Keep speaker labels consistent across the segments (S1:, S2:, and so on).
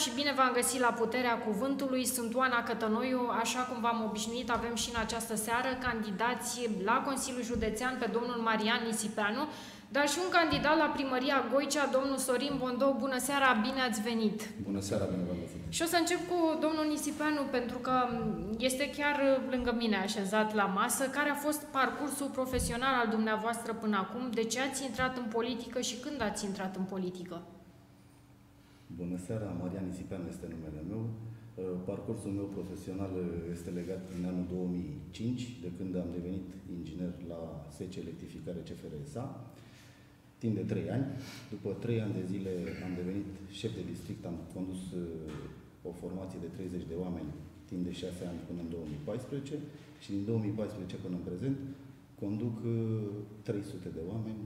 S1: seara și bine v-am găsit la Puterea Cuvântului. Sunt Oana Cătănoiu, așa cum v-am obișnuit, avem și în această seară candidați la Consiliul Județean pe domnul Marian Nisipeanu, dar și un candidat la primăria Goicea, domnul Sorin Bondou. Bună seara, bine ați venit!
S2: Bună seara, bine v-am găsit!
S1: Și o să încep cu domnul Nisipeanu, pentru că este chiar lângă mine așezat la masă. Care a fost parcursul profesional al dumneavoastră până acum? De ce ați intrat în politică și când ați intrat în politică?
S2: Bună seara, Marian Isipeanu este numele meu. Uh, parcursul meu profesional este legat din anul 2005, de când am devenit inginer la SEC Electrificare CFRSA. Timp de 3 ani. După 3 ani de zile am devenit șef de district, am condus uh, o formație de 30 de oameni timp de 6 ani până în 2014 și din 2014 până în prezent conduc 300 uh, de oameni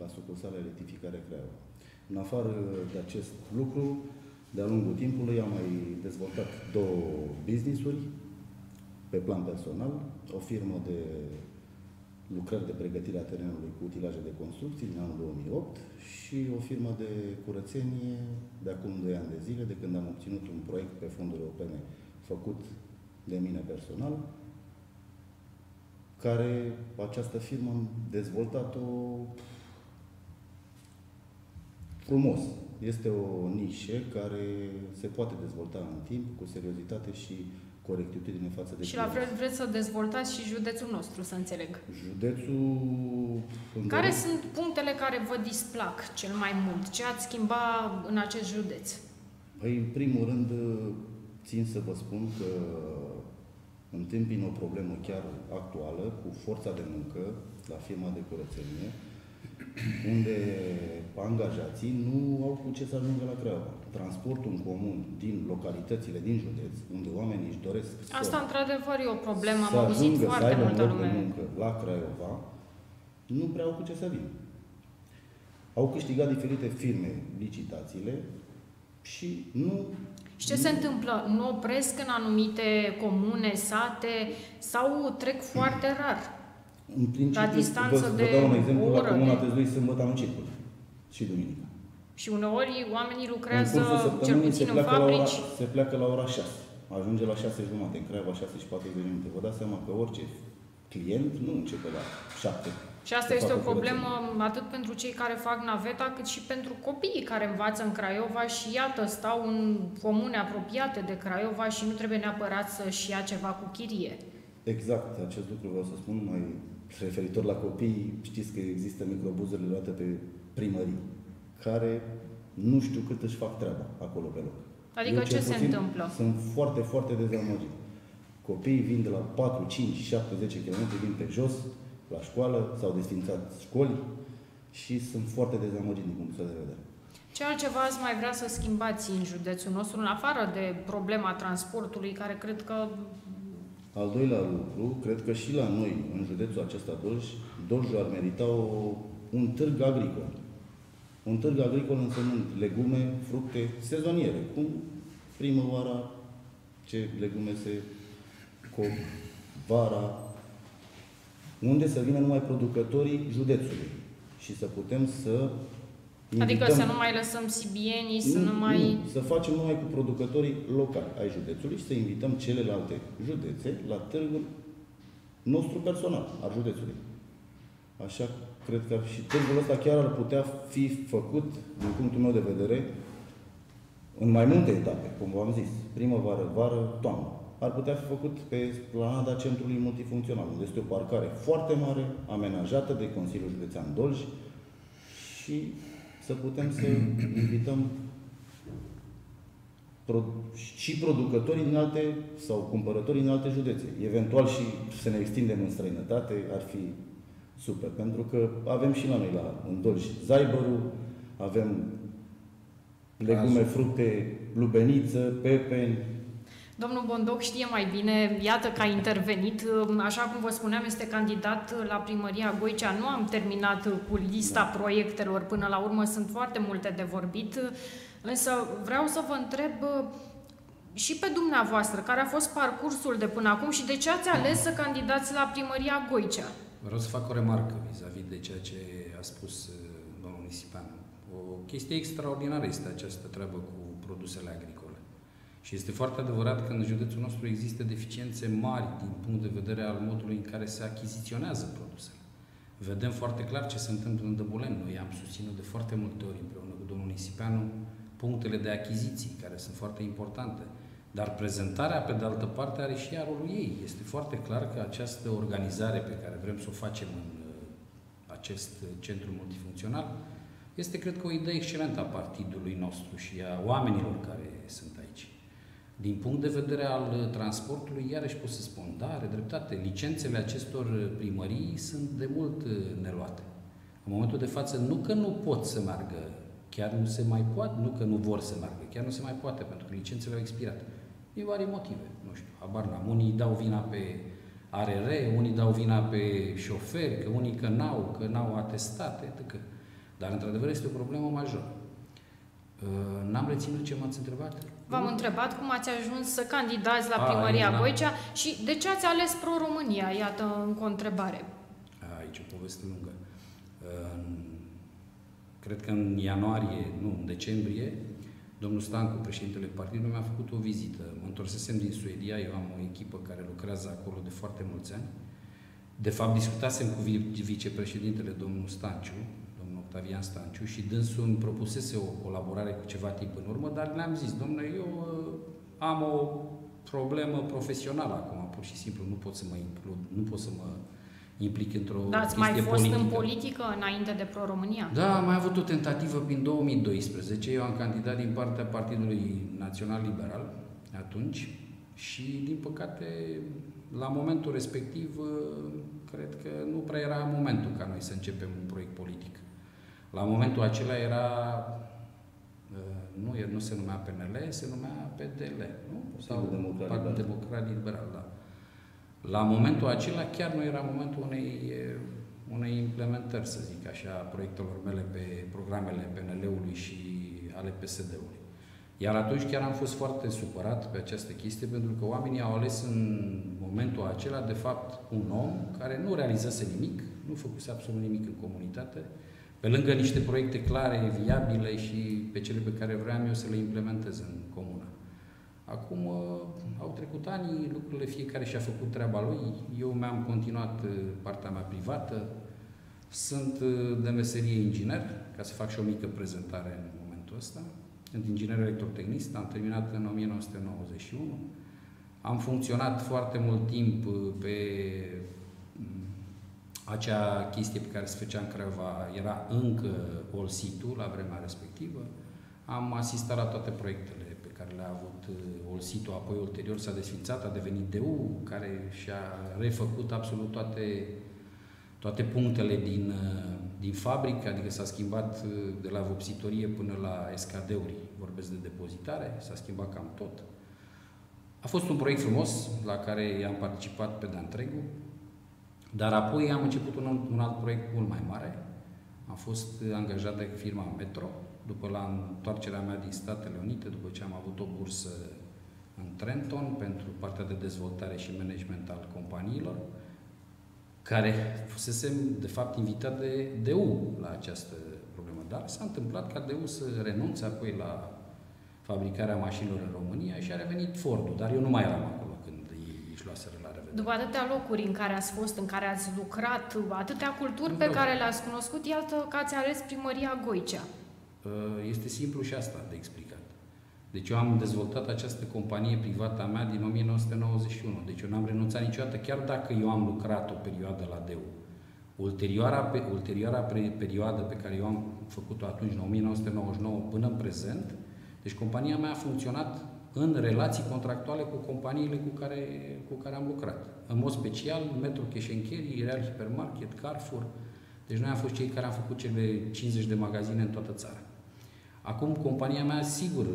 S2: la sucursala Electrificare Craiova. În afară de acest lucru, de-a lungul timpului am mai dezvoltat două business-uri pe plan personal, o firmă de lucrări de pregătire a terenului cu utilaje de construcții din anul 2008 și o firmă de curățenie de acum 2 ani de zile, de când am obținut un proiect pe fonduri europene făcut de mine personal, care această firmă am dezvoltat-o frumos. Este o nișă care se poate dezvolta în timp, cu seriozitate și corectitudine față de
S1: Și la fel vreți să dezvoltați și județul nostru, să înțeleg.
S2: Județul...
S1: Care sunt punctele care vă displac cel mai mult? Ce ați schimba în acest județ?
S2: Păi, în primul rând, țin să vă spun că întâmpin o problemă chiar actuală cu forța de muncă la firma de curățenie, unde angajații nu au cu ce să ajungă la Craiova. Transportul în comun din localitățile din județ, unde oamenii își doresc
S1: Asta,
S2: să,
S1: într-adevăr, e o problemă. Am auzit foarte multă lume.
S2: muncă la Craiova, nu prea au cu ce să vină. Au câștigat diferite firme licitațiile și nu
S1: și ce se întâmplă? Nu opresc în anumite comune, sate sau trec foarte rar?
S2: În principiu,
S1: la distanță
S2: vă,
S1: de
S2: vă dau un exemplu,
S1: oră
S2: la Comuna
S1: de...
S2: Tezlui sâmbătă am circul și duminică.
S1: Și uneori oamenii lucrează cel puțin
S2: se
S1: în fabrici.
S2: La ora, se pleacă la ora 6. Ajunge la 6 jumate, în Craiova 6 și 40 de minute. Vă dați seama că orice client nu începe la 7.
S1: Și asta este o problemă curățenie. atât pentru cei care fac naveta, cât și pentru copiii care învață în Craiova și iată, stau în comune apropiate de Craiova și nu trebuie neapărat să-și ia ceva cu chirie.
S2: Exact, acest lucru vreau să spun mai referitor la copii, știți că există microbuzurile luate pe primării, care nu știu cât își fac treaba acolo pe loc.
S1: Adică Eu, ce se întâmplă?
S2: Sunt foarte, foarte dezamăgit. Copiii vin de la 4, 5, 7, 10 km, vin pe jos, la școală, s-au desfințat școli și sunt foarte dezamăgit din punctul de vedere.
S1: Ce altceva ați mai vrea să schimbați în județul nostru, în afară de problema transportului, care cred că
S2: al doilea lucru, cred că și la noi, în județul acesta Dolj, Dolj ar merita o, un târg agricol. Un târg agricol însemnând legume, fructe, sezoniere, cum primăvara, ce legume se coc, vara, unde să vină numai producătorii județului și să putem să
S1: Adică să nu mai lăsăm sibienii, să nu, nu mai...
S2: Nu, să facem numai cu producătorii locali ai județului și să invităm celelalte județe la târgul nostru personal, al județului. Așa cred că și târgul ăsta chiar ar putea fi făcut, din punctul meu de vedere, în mai multe etape, cum v-am zis, primăvară, vară, toamnă. Ar putea fi făcut pe planada centrului multifuncțional, unde este o parcare foarte mare, amenajată de Consiliul Județean Dolj și să putem să invităm și producătorii din alte sau cumpărătorii din alte județe. Eventual și să ne extindem în străinătate ar fi super. Pentru că avem și la noi la în Dolj Zaibărul, avem legume, fructe, lubeniță, pepeni,
S1: Domnul Bondoc știe mai bine, iată că a intervenit. Așa cum vă spuneam, este candidat la primăria Goicea. Nu am terminat cu lista da. proiectelor până la urmă, sunt foarte multe de vorbit. Însă vreau să vă întreb și pe dumneavoastră, care a fost parcursul de până acum și de ce ați ales să candidați la primăria Goicea?
S3: Vreau să fac o remarcă vis-a-vis -vis de ceea ce a spus uh, domnul Nisipan. O chestie extraordinară este această treabă cu produsele agricole. Și este foarte adevărat că în județul nostru există deficiențe mari din punct de vedere al modului în care se achiziționează produsele. Vedem foarte clar ce se întâmplă în Dăbulen. Noi am susținut de foarte multe ori împreună cu domnul Nisipeanu punctele de achiziții, care sunt foarte importante. Dar prezentarea, pe de altă parte, are și ea rolul ei. Este foarte clar că această organizare pe care vrem să o facem în uh, acest centru multifuncțional este, cred că, o idee excelentă a partidului nostru și a oamenilor care sunt aici. Din punct de vedere al uh, transportului, iarăși pot să spun, da, are dreptate. Licențele acestor uh, primării sunt de mult neluate. În momentul de față, nu că nu pot să meargă, chiar nu se mai poate, nu că nu vor să meargă, chiar nu se mai poate, pentru că licențele au expirat. Din vari motive, nu știu, habar n-am. Unii dau vina pe ARR, unii dau vina pe șoferi, că unii că n-au, că n-au atestate, etc. Dar, într-adevăr, este o problemă majoră. Uh, n-am reținut ce m-ați întrebat.
S1: V-am întrebat cum ați ajuns să candidați la primăria A, Goicea și de ce ați ales Pro-România? Iată, încă o întrebare.
S3: Aici o poveste lungă. Cred că în ianuarie, nu, în decembrie, Domnul Stancu, președintele partidului, mi-a făcut o vizită. Mă întorsesem din Suedia, eu am o echipă care lucrează acolo de foarte mulți ani. De fapt, discutasem cu vicepreședintele, domnul Stanciu, domnul Octavian Stanciu, și dânsul îmi propusese o colaborare cu ceva timp în urmă, dar le-am zis, domnule, eu uh, am o problemă profesională acum, pur și simplu, nu pot să mă includ, nu pot să mă implic într-o
S1: Dar ați mai fost politică. în politică înainte de Pro-România?
S3: Da, am mai avut o tentativă prin 2012. Eu am candidat din partea Partidului Național Liberal atunci și, din păcate, la momentul respectiv, cred că nu prea era momentul ca noi să începem un proiect politic. La momentul acela era nu, nu se numea PNL, se numea PDL, nu?
S2: Sau
S3: Democrat, Democrat Liberal, da. La momentul acela chiar nu era momentul unei, unei implementări, să zic așa, a proiectelor mele pe programele PNL-ului și ale PSD-ului. Iar atunci chiar am fost foarte supărat pe această chestie, pentru că oamenii au ales în momentul acela, de fapt, un om care nu realizase nimic, nu făcuse absolut nimic în comunitate, pe lângă niște proiecte clare, viabile și pe cele pe care vreau eu să le implementez în comună. Acum uh, au trecut ani, lucrurile fiecare și-a făcut treaba lui. Eu mi-am continuat uh, partea mea privată. Sunt uh, de meserie inginer, ca să fac și o mică prezentare în momentul ăsta. Sunt inginer electrotehnist, am terminat în 1991. Am funcționat foarte mult timp pe mm, acea chestie pe care se făcea în Craiova, era încă Olsitu la vremea respectivă. Am asistat la toate proiectele care le-a avut uh, Olsito, apoi ulterior s-a desfințat, a devenit DU, care și-a refăcut absolut toate, toate punctele din, uh, din fabrică, adică s-a schimbat uh, de la vopsitorie până la escadeuri, vorbesc de depozitare, s-a schimbat cam tot. A fost un proiect frumos la care am participat pe de întregul, dar apoi am început un, un alt proiect mult mai mare. Am fost angajat de firma Metro, după la întoarcerea mea din Statele Unite, după ce am avut o bursă în Trenton pentru partea de dezvoltare și management al companiilor, care fusesem, de fapt, invitat de DU la această problemă. Dar s-a întâmplat ca DU să renunțe apoi la fabricarea mașinilor în România și a revenit Fordul, dar eu nu mai eram acolo când ei își luaseră la revedere.
S1: După atâtea locuri în care ați fost, în care ați lucrat, atâtea culturi nu pe care le-ați cunoscut, iată că ați ales primăria Goicea.
S3: Este simplu și asta de explicat. Deci eu am dezvoltat această companie privată a mea din 1991. Deci eu n-am renunțat niciodată, chiar dacă eu am lucrat o perioadă la DEU. Ulterioara, ulterioara perioadă pe care eu am făcut-o atunci, în 1999 până în prezent, deci compania mea a funcționat în relații contractuale cu companiile cu care, cu care am lucrat. În mod special, Metro Cash Real Hypermarket, Carrefour. Deci noi am fost cei care am făcut cele 50 de magazine în toată țara. Acum, compania mea, sigur,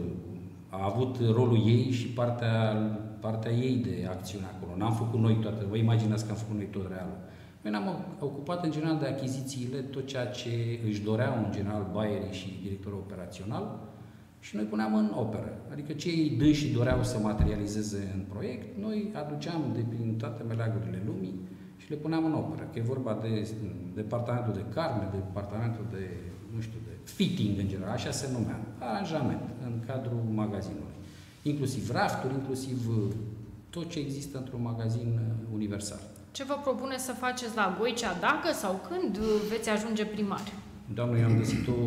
S3: a avut rolul ei și partea, partea ei de acțiune acolo. N-am făcut noi toate, vă imaginați că am făcut noi tot realul. Noi ne-am ocupat în general de achizițiile, tot ceea ce își doreau în general baierii și directorul operațional și noi puneam în operă. Adică ce ei dâși și doreau să materializeze în proiect, noi aduceam de prin toate meleagurile lumii și le puneam în operă. Că e vorba de departamentul de carne, de departamentul de nu știu, de fitting în general, așa se numea, aranjament în cadrul magazinului. Inclusiv rafturi, inclusiv uh, tot ce există într-un magazin uh, universal.
S1: Ce vă propune să faceți la Goicea, dacă sau când veți ajunge primar?
S3: Doamne, eu am găsit o,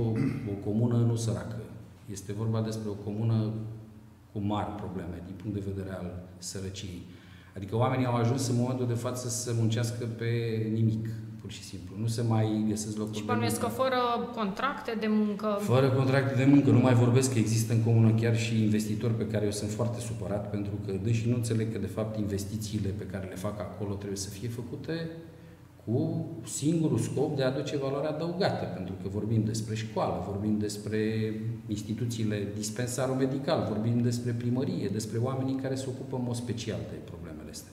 S3: o comună nu săracă. Este vorba despre o comună cu mari probleme din punct de vedere al sărăciei. Adică oamenii au ajuns în momentul de față să muncească pe nimic, pur și simplu. Nu se mai găsesc locuri
S1: Și bănuiesc că fără contracte de muncă...
S3: Fără contracte de muncă. Nu mai vorbesc că există în comună chiar și investitori pe care eu sunt foarte supărat, pentru că, deși nu înțeleg că, de fapt, investițiile pe care le fac acolo trebuie să fie făcute cu singurul scop de a aduce valoare adăugată, pentru că vorbim despre școală, vorbim despre instituțiile, dispensarul medical, vorbim despre primărie, despre oamenii care se ocupă în mod special de problemele astea.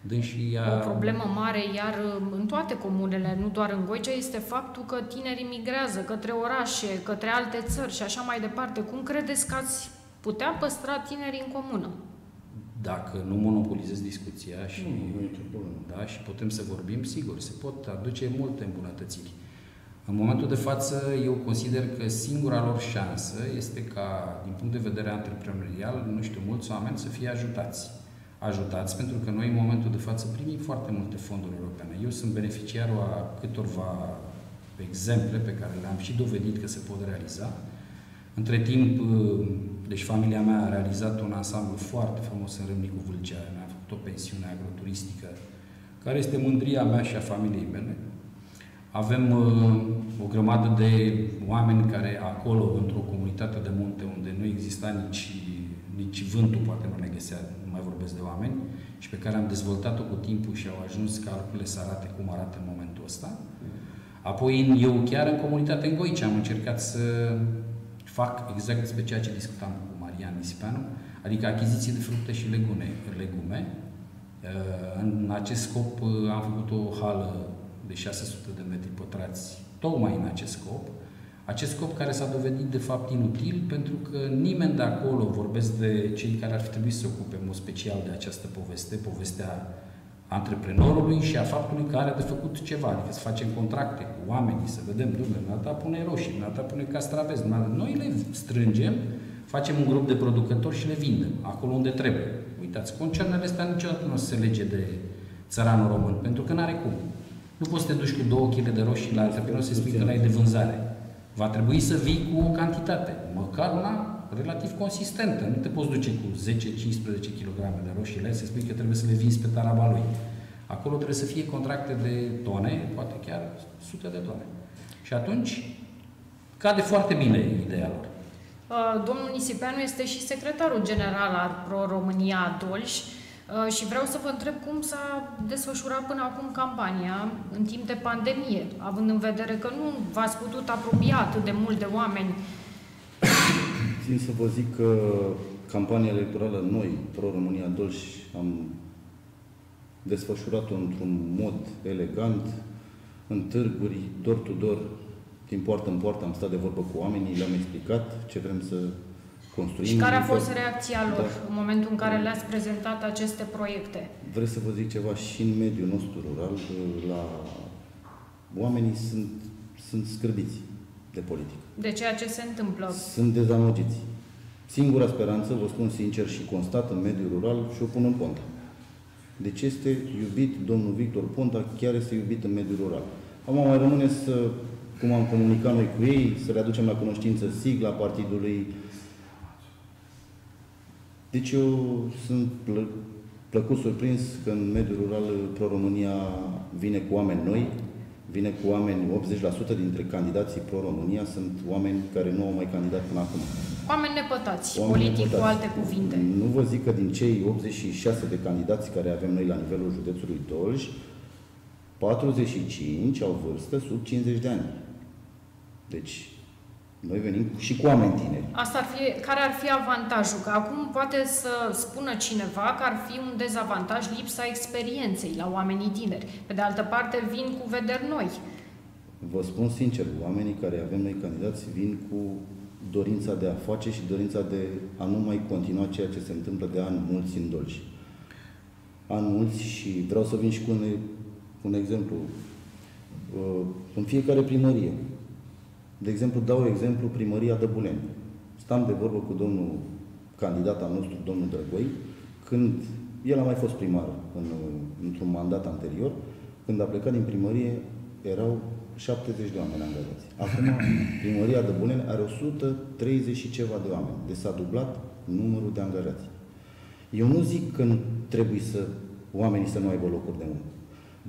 S1: Dânsi a... O problemă mare, iar în toate comunele, nu doar în Goicea, este faptul că tinerii migrează către orașe, către alte țări și așa mai departe. Cum credeți că ați putea păstra tinerii în comună?
S3: Dacă nu monopolizez discuția și, nu, da, și putem să vorbim, sigur, se pot aduce multe îmbunătățiri. În momentul de față, eu consider că singura lor șansă este ca, din punct de vedere antreprenorial, nu știu, mulți oameni să fie ajutați ajutați, pentru că noi în momentul de față primim foarte multe fonduri europene. Eu sunt beneficiarul a câtorva exemple pe care le-am și dovedit că se pot realiza. Între timp, uh, deci familia mea a realizat un ansamblu foarte frumos în Râmnicu Vâlcea, mi-a făcut o pensiune agroturistică, care este mândria mea și a familiei mele. Avem uh, o grămadă de oameni care acolo, într-o comunitate de munte unde nu exista nici, nici vântul, poate nu ne găsea, mai vorbesc de oameni, și pe care am dezvoltat-o cu timpul și au ajuns ca lucrurile să arate cum arată în momentul ăsta. Apoi, eu chiar în comunitate în Goice am încercat să fac exact despre ceea ce discutam cu Marian Nisipeanu, adică achiziții de fructe și legume. legume. Uh, în acest scop uh, am făcut o hală de 600 de metri pătrați, tocmai în acest scop, acest scop care s-a dovedit de fapt inutil pentru că nimeni de acolo, vorbesc de cei care ar fi trebuit să se ocupe în mod special de această poveste, povestea antreprenorului și a faptului că are de făcut ceva, adică să facem contracte cu oamenii, să vedem, dumne, data pune roșii, data pune castravezi, noi le strângem, facem un grup de producători și le vindem acolo unde trebuie. Uitați, concernele astea niciodată nu o să se lege de țăranul român, pentru că nu are cum. Nu poți să te duci cu două kg de roșii la antreprenor să spui că n-ai de vânzare. Va trebui să vii cu o cantitate, măcar una relativ consistentă. Nu te poți duce cu 10-15 kg de roșiile să spui că trebuie să le vinzi pe taraba lui. Acolo trebuie să fie contracte de tone, poate chiar sute de tone. Și atunci cade foarte bine ideea lor.
S1: Uh, domnul Nisipeanu este și secretarul general al Pro-România Dolj Uh, și vreau să vă întreb cum s-a desfășurat până acum campania în timp de pandemie, având în vedere că nu v-ați putut apropia atât de mult de oameni.
S2: Țin să vă zic că campania electorală noi, Pro-România Dolj, am desfășurat-o într-un mod elegant, în târguri, door-to-door, din poartă în poartă am stat de vorbă cu oamenii, le-am explicat ce vrem să construim.
S1: Și care a fost reacția lor da. în momentul în care le-ați prezentat aceste proiecte?
S2: Vreau să vă zic ceva și în mediul nostru rural, la oamenii sunt, sunt scârbiți de politică.
S1: De ceea ce se întâmplă?
S2: Sunt dezamăgiți. Singura speranță, vă spun sincer și constat în mediul rural și o pun în Ponta. Deci este iubit domnul Victor Ponta, chiar este iubit în mediul rural. Acum mai rămâne să, cum am comunicat noi cu ei, să le aducem la cunoștință sigla partidului, deci eu sunt plă, plăcut surprins că în mediul rural Pro-România vine cu oameni noi, vine cu oameni, 80% dintre candidații Pro-România sunt oameni care nu au mai candidat până acum.
S1: Oameni nepătați, oameni politic nepătați. cu alte cuvinte.
S2: Nu vă zic că din cei 86 de candidați care avem noi la nivelul județului Dolj, 45 au vârstă sub 50 de ani. Deci noi venim și cu oameni tineri.
S1: Asta ar fi, care ar fi avantajul? Că acum poate să spună cineva că ar fi un dezavantaj lipsa experienței la oamenii tineri. Pe de altă parte, vin cu vederi noi.
S2: Vă spun sincer, oamenii care avem noi candidați vin cu dorința de a face și dorința de a nu mai continua ceea ce se întâmplă de ani mulți în dolci. Ani mulți și vreau să vin și cu un, un exemplu. Uh, în fiecare primărie, De exemplu, dau exemplu primăria de Buleni. Stam de vorbă cu domnul candidat al nostru, domnul Drăgoi, când el a mai fost primar în, într-un mandat anterior, când a plecat din primărie, erau 70 de oameni angajați. Acum, primăria de Buleni are 130 și ceva de oameni. Deci s-a dublat numărul de angajați. Eu nu zic că nu trebuie să oamenii să nu aibă locuri de muncă.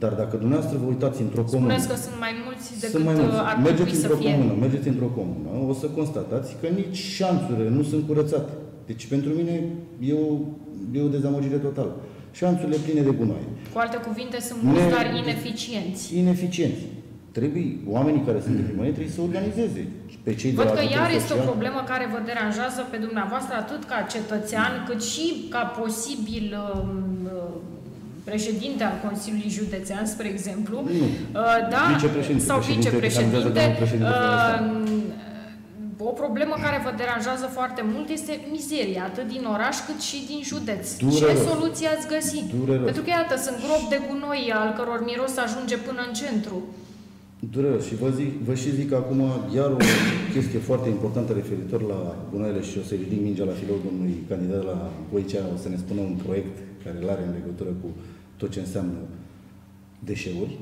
S2: Dar dacă dumneavoastră vă uitați într-o comună...
S1: Spuneți că sunt mai mulți decât
S2: sunt mai mulți.
S1: ar
S2: mergeți
S1: trebui să
S2: într-o
S1: fie.
S2: comună, mergeți într-o comună, o să constatați că nici șanțurile nu sunt curățate. Deci pentru mine e o, e o dezamăgire totală. Șanțurile pline de gunoaie.
S1: Cu alte cuvinte, sunt mulți,
S2: Ne-
S1: dar ineficienți.
S2: Ineficienți. Trebuie, oamenii care sunt de primărie trebuie să organizeze pe cei de
S1: Văd
S2: la
S1: că
S2: ajutor
S1: iar este o
S2: social.
S1: problemă care vă deranjează pe dumneavoastră atât ca cetățean, cât și ca posibil um, uh, președinte al Consiliului Județean, spre exemplu.
S2: Nu.
S1: Uh, Da,
S2: Vicepreședinte,
S1: sau
S2: președinte,
S1: vicepreședinte.
S2: candidează domnul președinte
S1: Uh, O problemă care vă deranjează foarte mult este mizeria, atât din oraș cât și din județ.
S2: Dureros.
S1: Ce soluție ați găsit?
S2: Dureros.
S1: Pentru că, iată, sunt gropi de gunoi al căror miros ajunge până în centru.
S2: Dureros. Și vă, zic, vă și zic acum iar o chestie foarte importantă referitor la gunoaiele și o să ridic mingea la filou domnului candidat la Goicea, o să ne spună un proiect care îl are în legătură cu tot ce înseamnă deșeuri.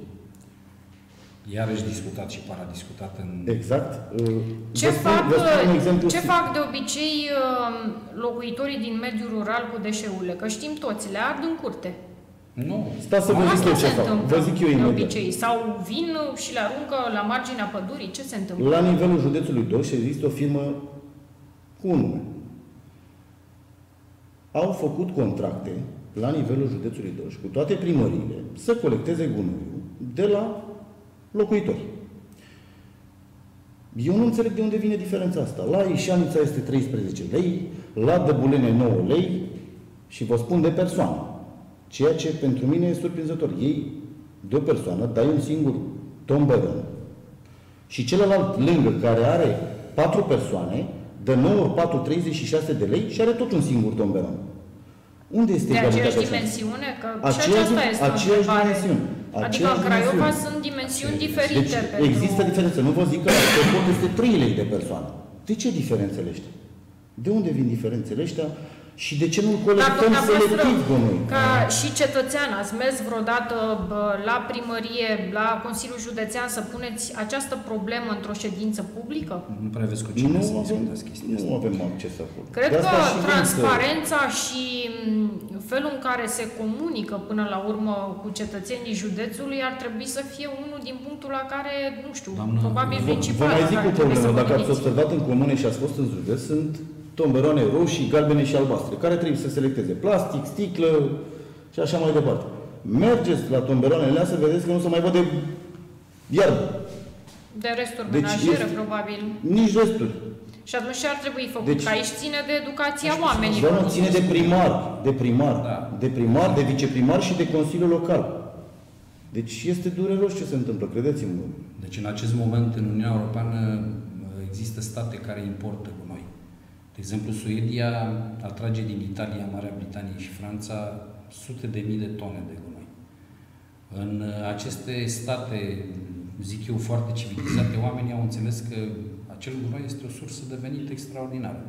S3: Iarăși discutat și paradiscutat în...
S2: Exact. Uh,
S1: Ce,
S2: vă spun,
S1: fac,
S2: vă spun un exemplu
S1: ce
S2: sim-
S1: fac de obicei uh, locuitorii din mediul rural cu deșeurile? Că știm toți, le ard în curte.
S3: Nu.
S2: Stați să vă zic
S1: Asta
S2: eu ce
S1: se
S2: fac.
S1: întâmplă
S2: Vă zic eu
S1: de
S2: imediat.
S1: obicei. Sau vin și le aruncă la marginea pădurii. Ce se întâmplă?
S2: La nivelul județului Doș există o firmă cu un nume. Au făcut contracte la nivelul județului Doș cu toate primăriile să colecteze gunoiul de la locuitori. Eu nu înțeleg de unde vine diferența asta. La Ișanița este 13 lei, la Dăbulene 9 lei și vă spun de persoană. Ceea ce pentru mine e surprinzător. Ei, de o persoană, dai un singur tomberon și celălalt lângă, care are patru persoane, dă 9 ori 4, 36 de lei și are tot un singur tomberon. Unde este
S1: De aceeași
S2: egalitatea asta?
S1: dimensiune? Că și
S2: Aceeași,
S1: aceasta este o
S2: aceeași
S1: întrebare.
S2: dimensiune.
S1: Adică
S2: Aceeași
S1: în Craiova
S2: dimensiune.
S1: sunt dimensiuni
S3: Deci,
S1: diferite.
S2: Deci
S1: pentru...
S2: există diferență. Nu vă zic că la Sopot este 3 lei de persoană. De ce diferențele ăștia? De unde vin diferențele ăștia? Și de ce nu
S1: Dar
S2: colectăm
S1: dumneavoastră,
S2: selectiv gunoi?
S1: ca și cetățean, ați mers vreodată bă, la primărie, la Consiliul Județean să puneți această problemă într-o ședință publică?
S3: Nu prea aveți cu cine
S2: Nu
S3: să
S2: avem,
S3: discutați chestia
S2: nu
S3: asta.
S2: avem acces acolo.
S1: Cred
S2: De
S1: că
S2: asta și vin să-
S1: transparența și m, felul în care se comunică până la urmă cu cetățenii județului ar trebui să fie unul din punctul la care, nu știu,
S3: Doamnă,
S1: probabil
S3: vă-
S2: Vă
S1: principal.
S2: mai zic
S1: care
S2: o
S1: trebuie să
S2: problemă.
S1: vă
S2: Dacă ați
S1: gândiți.
S2: observat în comune și ați fost în județ, sunt tomberoane roșii, galbene și albastre, care trebuie să selecteze plastic, sticlă și așa mai departe. Mergeți la tomberoanele astea, vedeți că nu se mai vede iarbă,
S1: De resturi
S2: Deci
S1: menajere,
S2: este-
S1: probabil.
S2: nici resturi.
S1: Și atunci ce ar trebui făcut?
S2: Deci-
S1: că aici ține de educația oamenilor.
S2: Doamnă, ține de primar, de primar,
S3: Da.
S2: de primar, de viceprimar și de Consiliul Local. Deci este dureros ce se întâmplă, credeți-mă.
S3: Deci în acest moment în Uniunea Europeană există state care importă gunoi. De exemplu, Suedia atrage din Italia, Marea Britanie și Franța sute de mii de tone de gunoi. În aceste state, zic eu, foarte civilizate, oamenii au înțeles că acel gunoi este o sursă de venit extraordinară.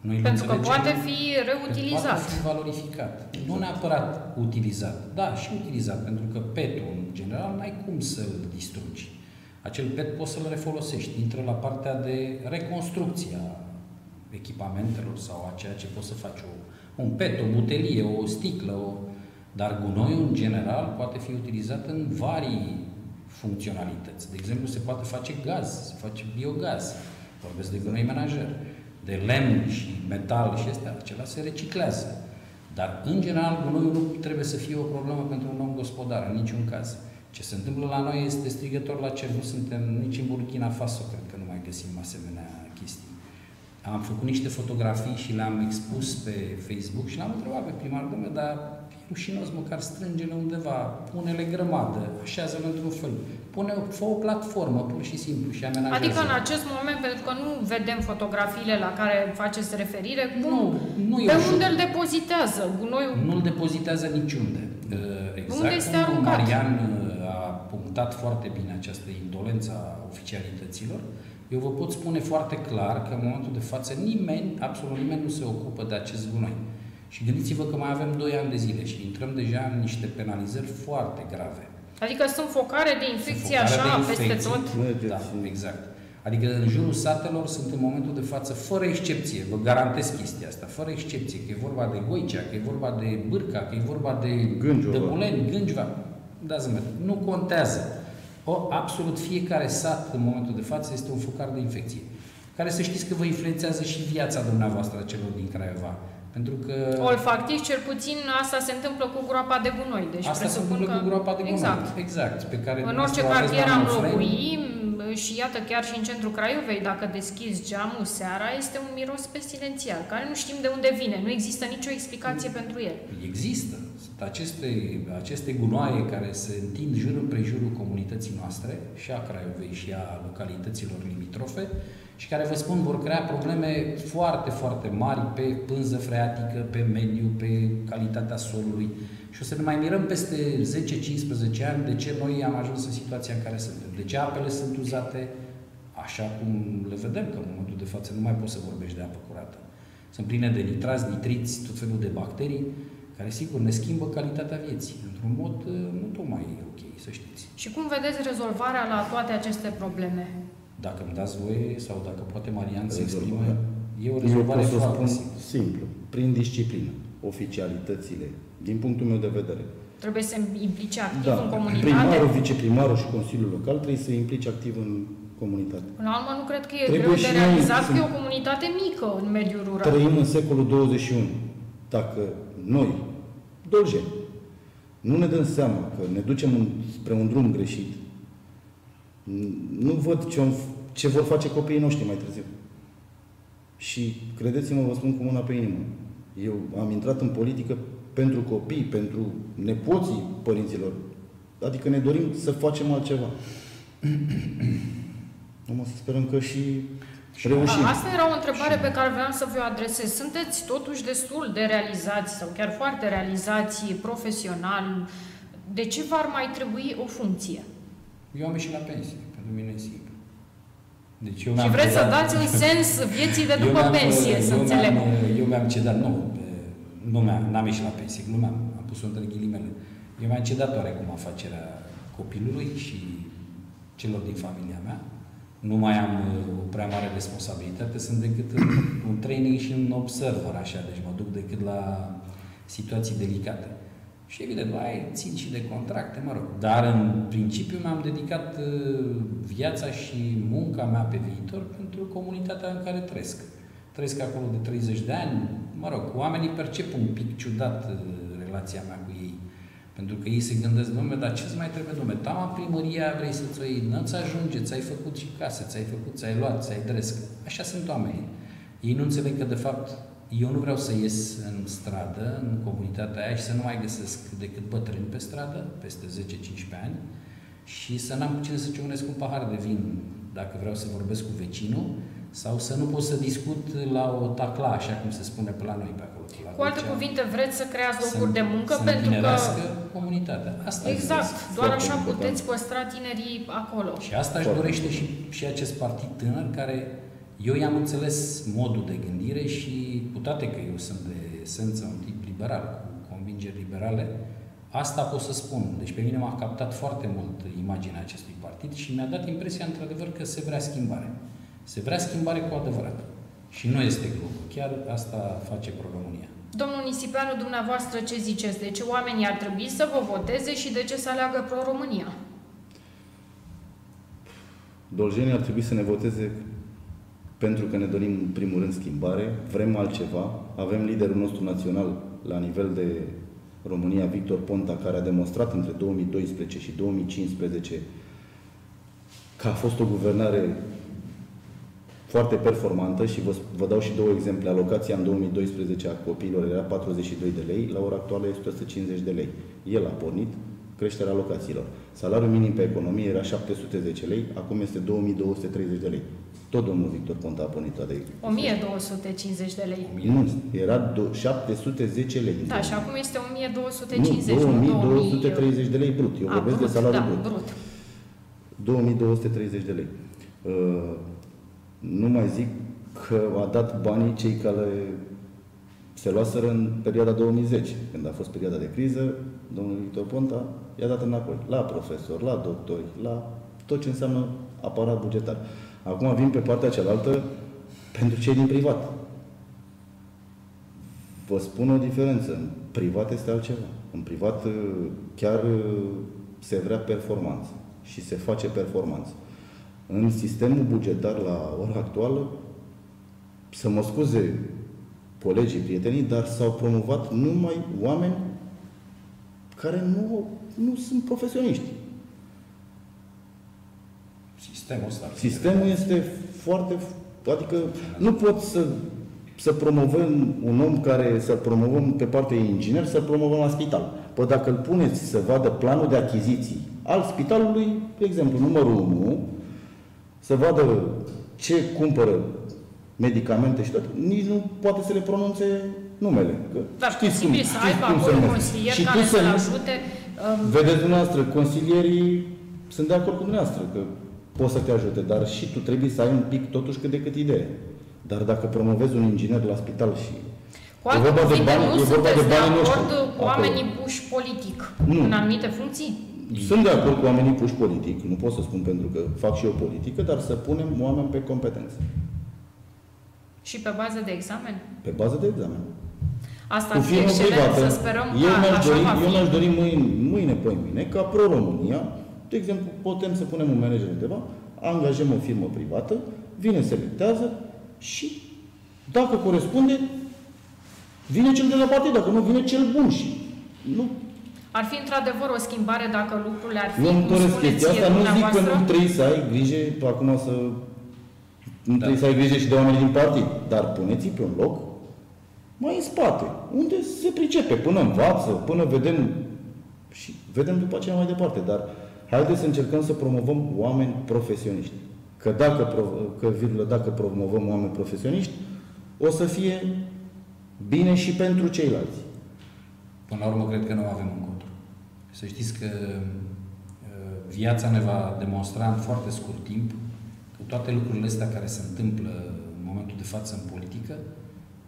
S3: Noi îl
S1: Pentru că
S3: înțelegem-
S1: poate fi
S3: că
S1: reutilizat.
S3: Poate fi valorificat. Nu neapărat utilizat. Da, și utilizat, pentru că petul, în general, n-ai cum să-l distrugi. Acel pet poți să-l refolosești. Intră la partea de reconstrucție a echipamentelor sau a ceea ce poți să faci. O, un pet, o butelie, o sticlă, o... dar gunoiul, în general, poate fi utilizat în varii funcționalități. De exemplu, se poate face gaz, se face biogaz. Vorbesc de gunoi menajer de lemn și metal și astea, acela se reciclează. Dar, în general, gunoiul nu trebuie să fie o problemă pentru un om gospodar, în niciun caz. Ce se întâmplă la noi este strigător la cer. Nu suntem nici în Burkina Faso, cred că nu mai găsim asemenea chestii. Am făcut niște fotografii și le-am expus pe Facebook și l-am întrebat pe primar, domnule, dar e rușinos, măcar strânge-le undeva, pune-le grămadă, așează-le într-un fel, pune, fă o platformă, pur și simplu, și amenajează.
S1: Adică în acest moment, pentru că nu vedem fotografiile la care faceți referire, cum,
S3: Nu, nu e
S1: pe
S3: ușor.
S1: unde îl depozitează gunoiul?
S3: Nu-l depozitează niciunde. Uh, Exact
S1: Unde este
S3: cum
S1: aruncat?
S3: Marian uh, a punctat foarte bine această indolență a oficialităților, Eu vă pot spune foarte clar că în momentul de față nimeni, absolut nimeni nu se ocupă de acest gunoi. Și gândiți-vă că mai avem 2 ani de zile și intrăm deja în niște penalizări foarte grave.
S1: Adică sunt focare de infecție așa
S3: de
S1: peste
S3: infecție.
S1: tot?
S3: Da, exact. Adică în jurul satelor sunt în momentul de față, fără excepție, vă garantez chestia asta, fără excepție, că e vorba de Goicea, că e vorba de Bârca, că e vorba de
S2: Gângiova.
S3: Dăbuleni, Gângeva, dați nu contează. O, absolut fiecare sat în momentul de față este un focar de infecție, care să știți că vă influențează și viața dumneavoastră celor din Craiova. Pentru că...
S1: Olfactiv, cel puțin asta se întâmplă cu groapa de gunoi. Deci
S3: Asta se
S1: presupun
S3: întâmplă
S1: că...
S3: cu groapa de gunoi.
S1: Exact.
S3: exact pe care
S1: În orice
S3: dumneavoastră o aveți
S1: cartier
S3: la
S1: am
S3: Manfredi.
S1: locuit și iată chiar și în centrul Craiovei, dacă deschizi geamul seara, este un miros pestilențial, care nu știm de unde vine. Nu există nicio explicație pentru el.
S3: Există. Sunt aceste, aceste gunoaie care se întind jur împrejurul comunității noastre, și a Craiovei și a localităților limitrofe, și care, vă spun, vor crea probleme foarte, foarte mari pe pânză freatică, pe mediu, pe calitatea solului. Și o să ne mai mirăm peste 10-15 ani de ce noi am ajuns în situația în care suntem. De ce apele sunt uzate așa cum le vedem, că în momentul de față nu mai poți să vorbești de apă curată. Sunt pline de nitrați, nitriți, tot felul de bacterii, care sigur ne schimbă calitatea vieții, într-un mod uh, nu tocmai ok, să știți.
S1: Și cum vedeți rezolvarea la toate aceste probleme?
S3: Dacă îmi dați voie sau dacă poate Marian să exprime,
S2: Rezolvarea.
S3: e o
S2: Eu
S3: rezolvare
S2: pot să
S3: foarte
S2: spun
S3: simplă.
S2: simplu, prin disciplină, oficialitățile, din punctul meu de vedere.
S1: Trebuie să implice activ
S2: Da,
S1: în comunitate?
S2: primarul, viceprimarul și Consiliul Local trebuie să se implice activ în comunitate.
S1: Până la urmă, nu cred că e
S2: Trebuie
S1: greu
S2: și
S1: de
S2: noi
S1: realizat
S2: să-
S1: că e o comunitate mică în mediul rural.
S2: Trăim în secolul 21. Dacă noi, dolgeni, nu ne dăm seama că ne ducem în, spre un drum greșit, n- nu văd ce, ce vor face copiii noștri mai târziu. Și credeți-mă, vă spun cu mâna pe inimă. Eu am intrat în politică pentru copii, pentru nepoții părinților. Adică ne dorim să facem altceva. Numai să sperăm că și reușim.
S1: A, Asta era o întrebare pe care vreau să vă adresez. Sunteți totuși destul de realizați sau chiar foarte realizați profesional. De ce v-ar mai trebui o funcție?
S3: Eu am ieșit la pensie, pentru mine e simplu. Deci eu
S1: Și
S3: mi-am
S1: vreți să
S3: cedat-
S1: dați un sens vieții de
S3: Eu
S1: după
S3: mi-am-
S1: pensie, să
S3: eu
S1: înțeleg.
S3: Mi-am, eu mi-am cedat, nu, e, nu mi-am, n-am ieșit la pensie, glumeam, am pus-o între ghilimele. Eu mi-am cedat oarecum afacerea copilului și celor din familia mea. Nu mai am uh, o prea mare responsabilitate, sunt decât în un training și un observer, așa, deci mă duc decât la situații delicate. Și evident, mai țin și de contracte, mă rog. Dar în principiu mi-am dedicat uh, viața și munca mea pe viitor pentru comunitatea în care trăiesc. Trăiesc acolo de 30 de ani, mă rog, oamenii percep un pic ciudat uh, relația mea cu ei. Pentru că ei se gândesc, domnule, dar ce-ți mai trebuie, domnule? Tama primăria vrei să-ți o iei, nu-ți ajunge, ți-ai făcut și casă, ți-ai făcut, ți-ai luat, ți-ai dresc. Așa sunt oamenii. Ei nu înțeleg că, de fapt, eu nu vreau să ies în stradă, în comunitatea aia și să nu mai găsesc decât bătrâni pe stradă, peste 10-15 ani, și să n-am cu cine să ciocnesc un pahar de vin dacă vreau să vorbesc cu vecinul, sau să nu pot să discut la o tacla, așa cum se spune pe la noi pe acolo. pe la
S1: Cu alte
S3: Vâlcea.
S1: cuvinte, vreți să creați locuri
S3: Să-
S1: de muncă
S3: să
S1: pentru că...
S3: întinerească comunitatea. Asta
S1: Exact,
S3: îți
S1: doar
S2: Foarte
S1: așa
S2: important.
S1: puteți păstra tinerii acolo.
S3: Și asta își
S2: Foarte
S3: dorește și, și acest partid tânăr care eu i-am înțeles modul de gândire și cu toate că eu sunt de esență un tip liberal, cu convingeri liberale, asta pot să spun. Deci pe mine m-a captat foarte mult imaginea acestui partid și mi-a dat impresia într-adevăr că se vrea schimbare. Se vrea schimbare cu adevărat. Și nu este glumă. Chiar asta face Pro-România.
S1: Domnul Nisipeanu, dumneavoastră ce ziceți? De ce oamenii ar trebui să vă voteze și de ce să aleagă Pro-România?
S2: Doljenii ar trebui să ne voteze pentru că ne dorim în primul rând schimbare, vrem altceva, avem liderul nostru național la nivel de România, Victor Ponta, care a demonstrat între 2012 și 2015 că a fost o guvernare foarte performantă și vă, vă dau și două exemple. Alocația în 2012 a copiilor era 42 de lei, la ora actuală este 150 de lei. El a pornit creșterea alocațiilor. Salariul minim pe economie era 710 lei, acum este 2230 de lei. Tot domnul Victor Ponta a pornit toate.
S1: 1250 de lei.
S2: Nu, era do- 710 lei.
S1: Da, și acum este
S2: nu,
S1: 1250, nu
S2: 2230 de lei brut. Eu
S1: A,
S2: vorbesc
S1: brut,
S2: de salariul
S1: da,
S2: brut.
S1: brut.
S2: 2230 de lei. Uh, Nu mai zic că a dat banii cei care se luaseră în perioada 2010, când a fost perioada de criză, domnul Victor Ponta i-a dat înapoi, la profesori, la doctori, la tot ce înseamnă aparat bugetar. Acum vin pe partea cealaltă pentru cei din privat. Vă spun o diferență. În privat este altceva. În privat chiar se vrea performanță și se face performanță. În sistemul bugetar la ora actuală, să mă scuze colegii, prietenii, dar s-au promovat numai oameni care nu, nu sunt profesioniști.
S3: Sistemul ăsta.
S2: Sistemul este foarte... Adică nu pot să, să promovăm un om care să promovăm pe partea inginer, să promovăm la spital. Păi dacă îl puneți să vadă planul de achiziții al spitalului, de exemplu, numărul 1, să vadă ce cumpără medicamente și tot, nici nu poate să le pronunțe numele.
S1: Că Dar știți cum, să aibă acolo un consilier care să-l ajute.
S2: Um... Vedeți dumneavoastră, consilierii sunt de acord cu dumneavoastră că pot să te ajute, dar și tu trebuie să ai un pic totuși cât de cât idee. Dar dacă promovezi un inginer la spital și
S1: cu alte cuvinte, bani, nu sunteți de, de acord cu oamenii puși politic nu. în anumite funcții?
S2: Sunt de acord cu oamenii puși politic, nu pot să spun pentru că fac și eu politică, dar să punem oameni pe competențe.
S1: Și pe bază de examen?
S2: Pe bază de examen.
S1: Asta ar fi excelent, privată, să sperăm eu că
S2: mi-aș dori,
S1: Eu
S2: mi-aș dori mâine, mâine pe mine, ca Pro-România, de exemplu, putem să punem un manager undeva, angajăm o firmă privată, vine, selectează și dacă corespunde, vine cel de la partid, dacă nu, vine cel bun și nu
S1: ar fi într-adevăr o schimbare dacă lucrurile ar fi
S2: Nu îmi doresc chestia asta, nu zic că nu trebuie să ai grijă acum să nu da. trebuie să ai grijă și de oameni din partid, dar puneți-i pe un loc mai în spate, unde se pricepe, până învață, până vedem și vedem după aceea mai departe. Dar haideți să încercăm să promovăm oameni profesioniști. Că dacă, că, virgulă, dacă promovăm oameni profesioniști, o să fie bine și pentru ceilalți.
S3: Până la urmă, cred că nu avem încotro. Să știți că uh, viața ne va demonstra în foarte scurt timp toate lucrurile astea care se întâmplă în momentul de față în politică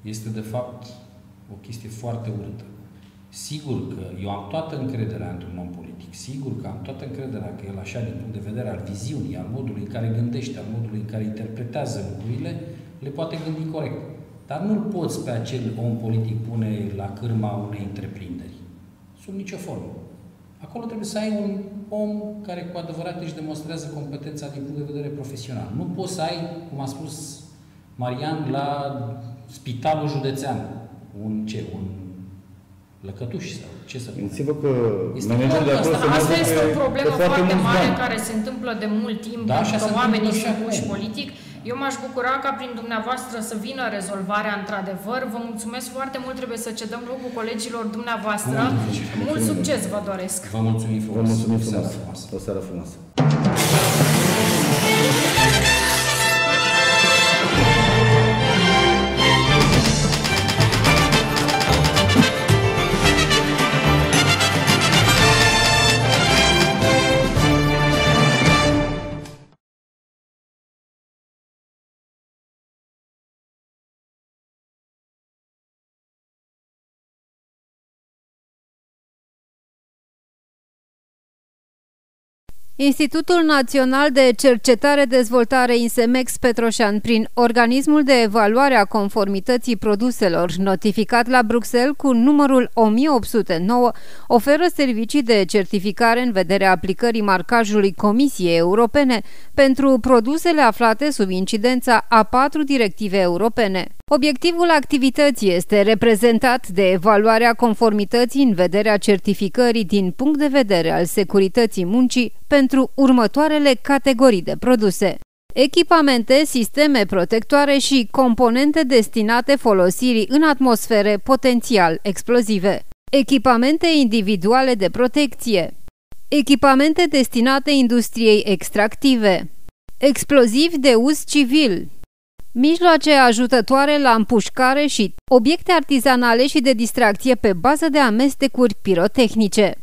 S3: este de fapt o chestie foarte urâtă. Sigur că eu am toată încrederea într-un om politic, sigur că am toată încrederea că el așa, din punct de vedere al viziunii, al modului în care gândește, al modului în care interpretează lucrurile, le poate gândi corect. Dar nu-l poți pe acel om politic pune la cârma unei întreprinderi. Sub nicio formă. Acolo trebuie să ai un om care cu adevărat își demonstrează competența din punct de vedere profesional. Nu poți să ai, cum a spus Marian, la spitalul județean un ce? Un lăcătuș sau ce să
S2: Gândiți-vă că este managerul de acolo
S1: Asta este o problemă foarte, foarte mare bani. care se întâmplă de mult timp, da, că oamenii sunt puși politic. Eu m-aș bucura ca prin dumneavoastră să vină rezolvarea într-adevăr. Vă mulțumesc foarte mult, trebuie să cedăm locul colegilor dumneavoastră. Mult, mult succes vă doresc!
S3: Vă mulțumim frumos!
S2: Vă mulțumim frumos! O seară frumoasă!
S4: Institutul Național de Cercetare Dezvoltare Insemex Petroșan, prin organismul de evaluare a conformității produselor, notificat la Bruxelles cu numărul 1809, oferă servicii de certificare în vederea aplicării marcajului Comisiei Europene pentru produsele aflate sub incidența a patru directive europene. Obiectivul activității este reprezentat de evaluarea conformității în vederea certificării din punct de vedere al securității muncii pentru următoarele categorii de produse. Echipamente, sisteme protectoare și componente destinate folosirii în atmosfere potențial explozive. Echipamente individuale de protecție. Echipamente destinate industriei extractive. Explozivi de uz civil, mijloace ajutătoare la împușcare și obiecte artizanale și de distracție pe bază de amestecuri pirotehnice.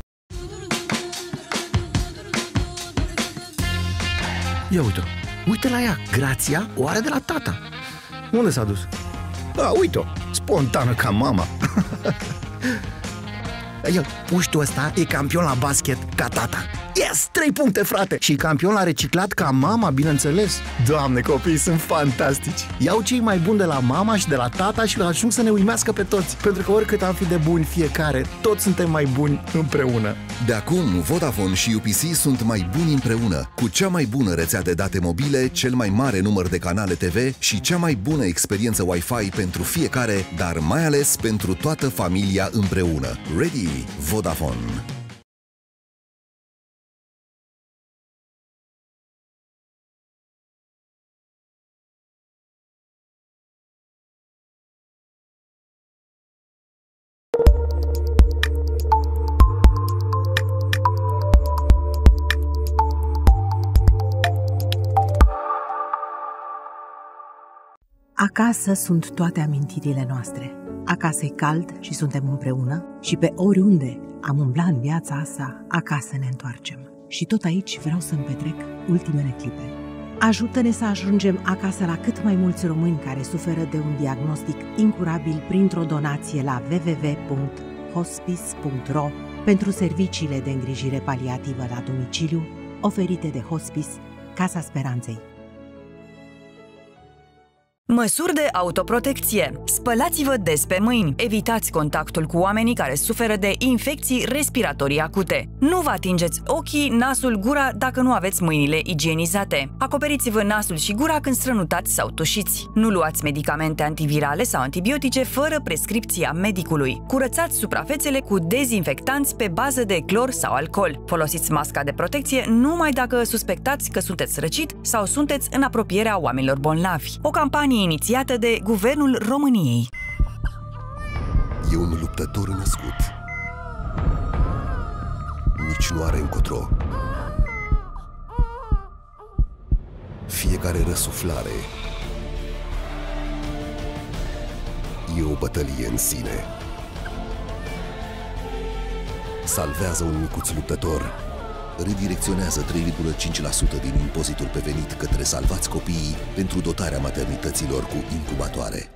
S5: Ia uite Uite la ea, Grația o are de la tata. Unde s-a dus? A, uite-o, spontană ca mama. El, puștul ăsta e campion la basket ca tata. Yes! Trei puncte, frate! Și campion la reciclat ca mama, bineînțeles. Doamne, copiii sunt fantastici! Iau cei mai buni de la mama și de la tata și ajung să ne uimească pe toți. Pentru că oricât am fi de buni fiecare, toți suntem mai buni împreună.
S6: De acum, Vodafone și UPC sunt mai buni împreună, cu cea mai bună rețea de date mobile, cel mai mare număr de canale TV și cea mai bună experiență Wi-Fi pentru fiecare, dar mai ales pentru toată familia împreună. Ready? Vodafone.
S7: Acasă sunt toate amintirile noastre. Acasă e cald și suntem împreună și pe oriunde am umblat în viața asta, acasă ne întoarcem. Și tot aici vreau să-mi petrec ultimele clipe. Ajută-ne să ajungem acasă la cât mai mulți români care suferă de un diagnostic incurabil printr-o donație la www.hospice.ro pentru serviciile de îngrijire paliativă la domiciliu oferite de Hospice Casa Speranței.
S8: Măsuri de autoprotecție. Spălați-vă des pe mâini. Evitați contactul cu oamenii care suferă de infecții respiratorii acute. Nu vă atingeți ochii, nasul, gura dacă nu aveți mâinile igienizate. Acoperiți-vă nasul și gura când strănutați sau tușiți. Nu luați medicamente antivirale sau antibiotice fără prescripția medicului. Curățați suprafețele cu dezinfectanți pe bază de clor sau alcool. Folosiți masca de protecție numai dacă suspectați că sunteți răcit sau sunteți în apropierea oamenilor bolnavi. O campanie inițiată de Guvernul României.
S6: E un luptător născut. Nici nu are încotro. Fiecare răsuflare e o bătălie în sine. Salvează un micuț luptător redirecționează 3,5% din impozitul pe venit către salvați copiii pentru dotarea maternităților cu incubatoare.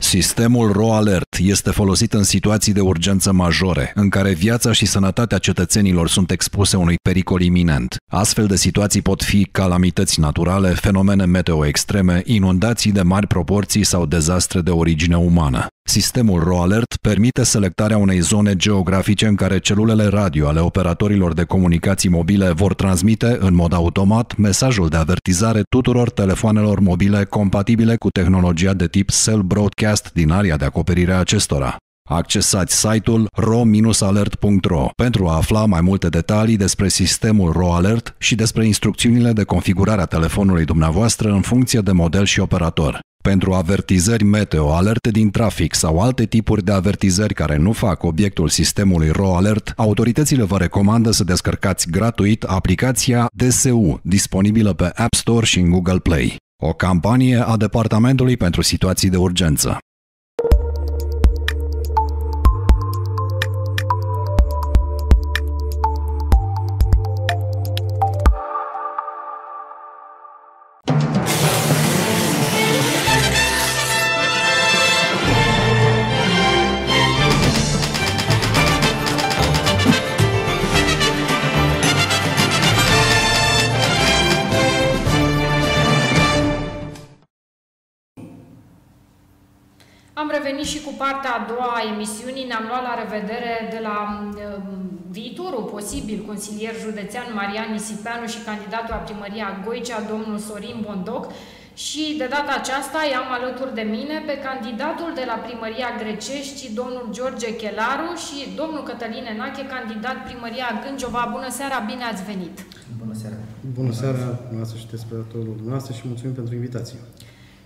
S9: Sistemul RoAlert este folosit în situații de urgență majore, în care viața și sănătatea cetățenilor sunt expuse unui pericol iminent. Astfel de situații pot fi calamități naturale, fenomene meteo extreme, inundații de mari proporții sau dezastre de origine umană. Sistemul RoAlert permite selectarea unei zone geografice în care celulele radio ale operatorilor de comunicații mobile vor transmite în mod automat mesajul de avertizare tuturor telefoanelor mobile compatibile cu tehnologia de tip Cell Broadcast din area de acoperire a acestora. Accesați site-ul ro-alert.ro pentru a afla mai multe detalii despre sistemul RoAlert și despre instrucțiunile de configurare a telefonului dumneavoastră în funcție de model și operator. Pentru avertizări meteo, alerte din trafic sau alte tipuri de avertizări care nu fac obiectul sistemului RoAlert, autoritățile vă recomandă să descărcați gratuit aplicația DSU, disponibilă pe App Store și în Google Play. O campanie a Departamentului pentru Situații de Urgență.
S1: Emisiunii, ne-am luat la revedere de la uh, viitorul posibil consilier județean Marian Nisipeanu și candidatul a primăria Goicea, domnul Sorin Bondoc, și de data aceasta i-am alături de mine pe candidatul de la primăria Grecești, domnul George Chelaru și domnul Cătălin Enache, candidat primăria Gânciova. Bună seara, bine ați venit!
S10: Bună seara!
S11: Bună seara, dumneavoastră și telespectatorul dumneavoastră și mulțumim pentru invitație.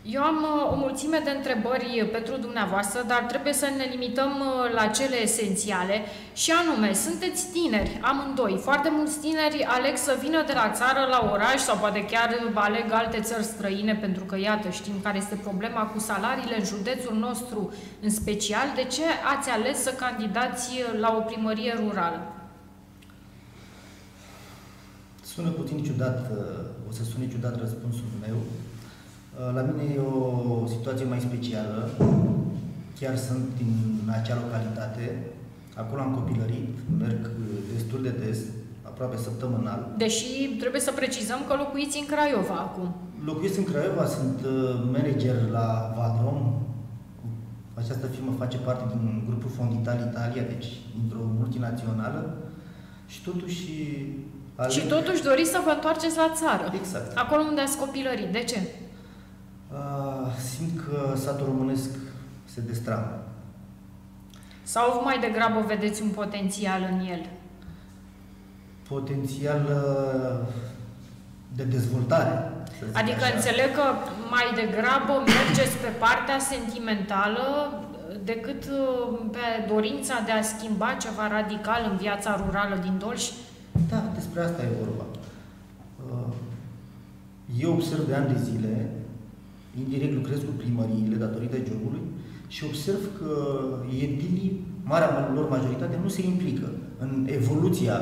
S1: Eu am uh, o mulțime de întrebări pentru dumneavoastră, dar trebuie să ne limităm uh, la cele esențiale și anume, sunteți tineri, amândoi. Foarte mulți tineri aleg să vină de la țară la oraș sau poate chiar aleg alte țări străine pentru că, iată, știm care este problema cu salariile în județul nostru în special. De ce ați ales să candidați la o primărie rurală?
S10: Sună puțin ciudat uh, o o să sune ciudat răspunsul meu. Uh, la mine e o situație mai specială. Chiar sunt din acea localitate. Acolo am copilărit, merg destul de des, aproape săptămânal.
S1: Deși trebuie să precizăm că locuiți în Craiova acum.
S10: Locuiesc în Craiova, sunt uh, manager la Valrom. Această firmă face parte din grupul Fondital Italia, deci într-o multinațională. Și totuși...
S1: Aleg... Și totuși doriți să vă întoarceți la țară.
S10: Exact.
S1: Acolo unde ați copilărit. De ce?
S10: Uh, simt că satul românesc se destramă.
S1: Sau mai degrabă vedeți un potențial în el?
S10: Potențial uh, de dezvoltare.
S1: Adică așa. înțeleg că mai degrabă mergeți pe partea sentimentală decât uh, pe dorința de a schimba ceva radical în viața rurală din Dolj?
S10: Da, despre asta e vorba. Uh, eu observ de ani de zile, indirect lucrez cu primăriile datorită jobului și observ că edilii, marea lor majoritate, nu se implică în evoluția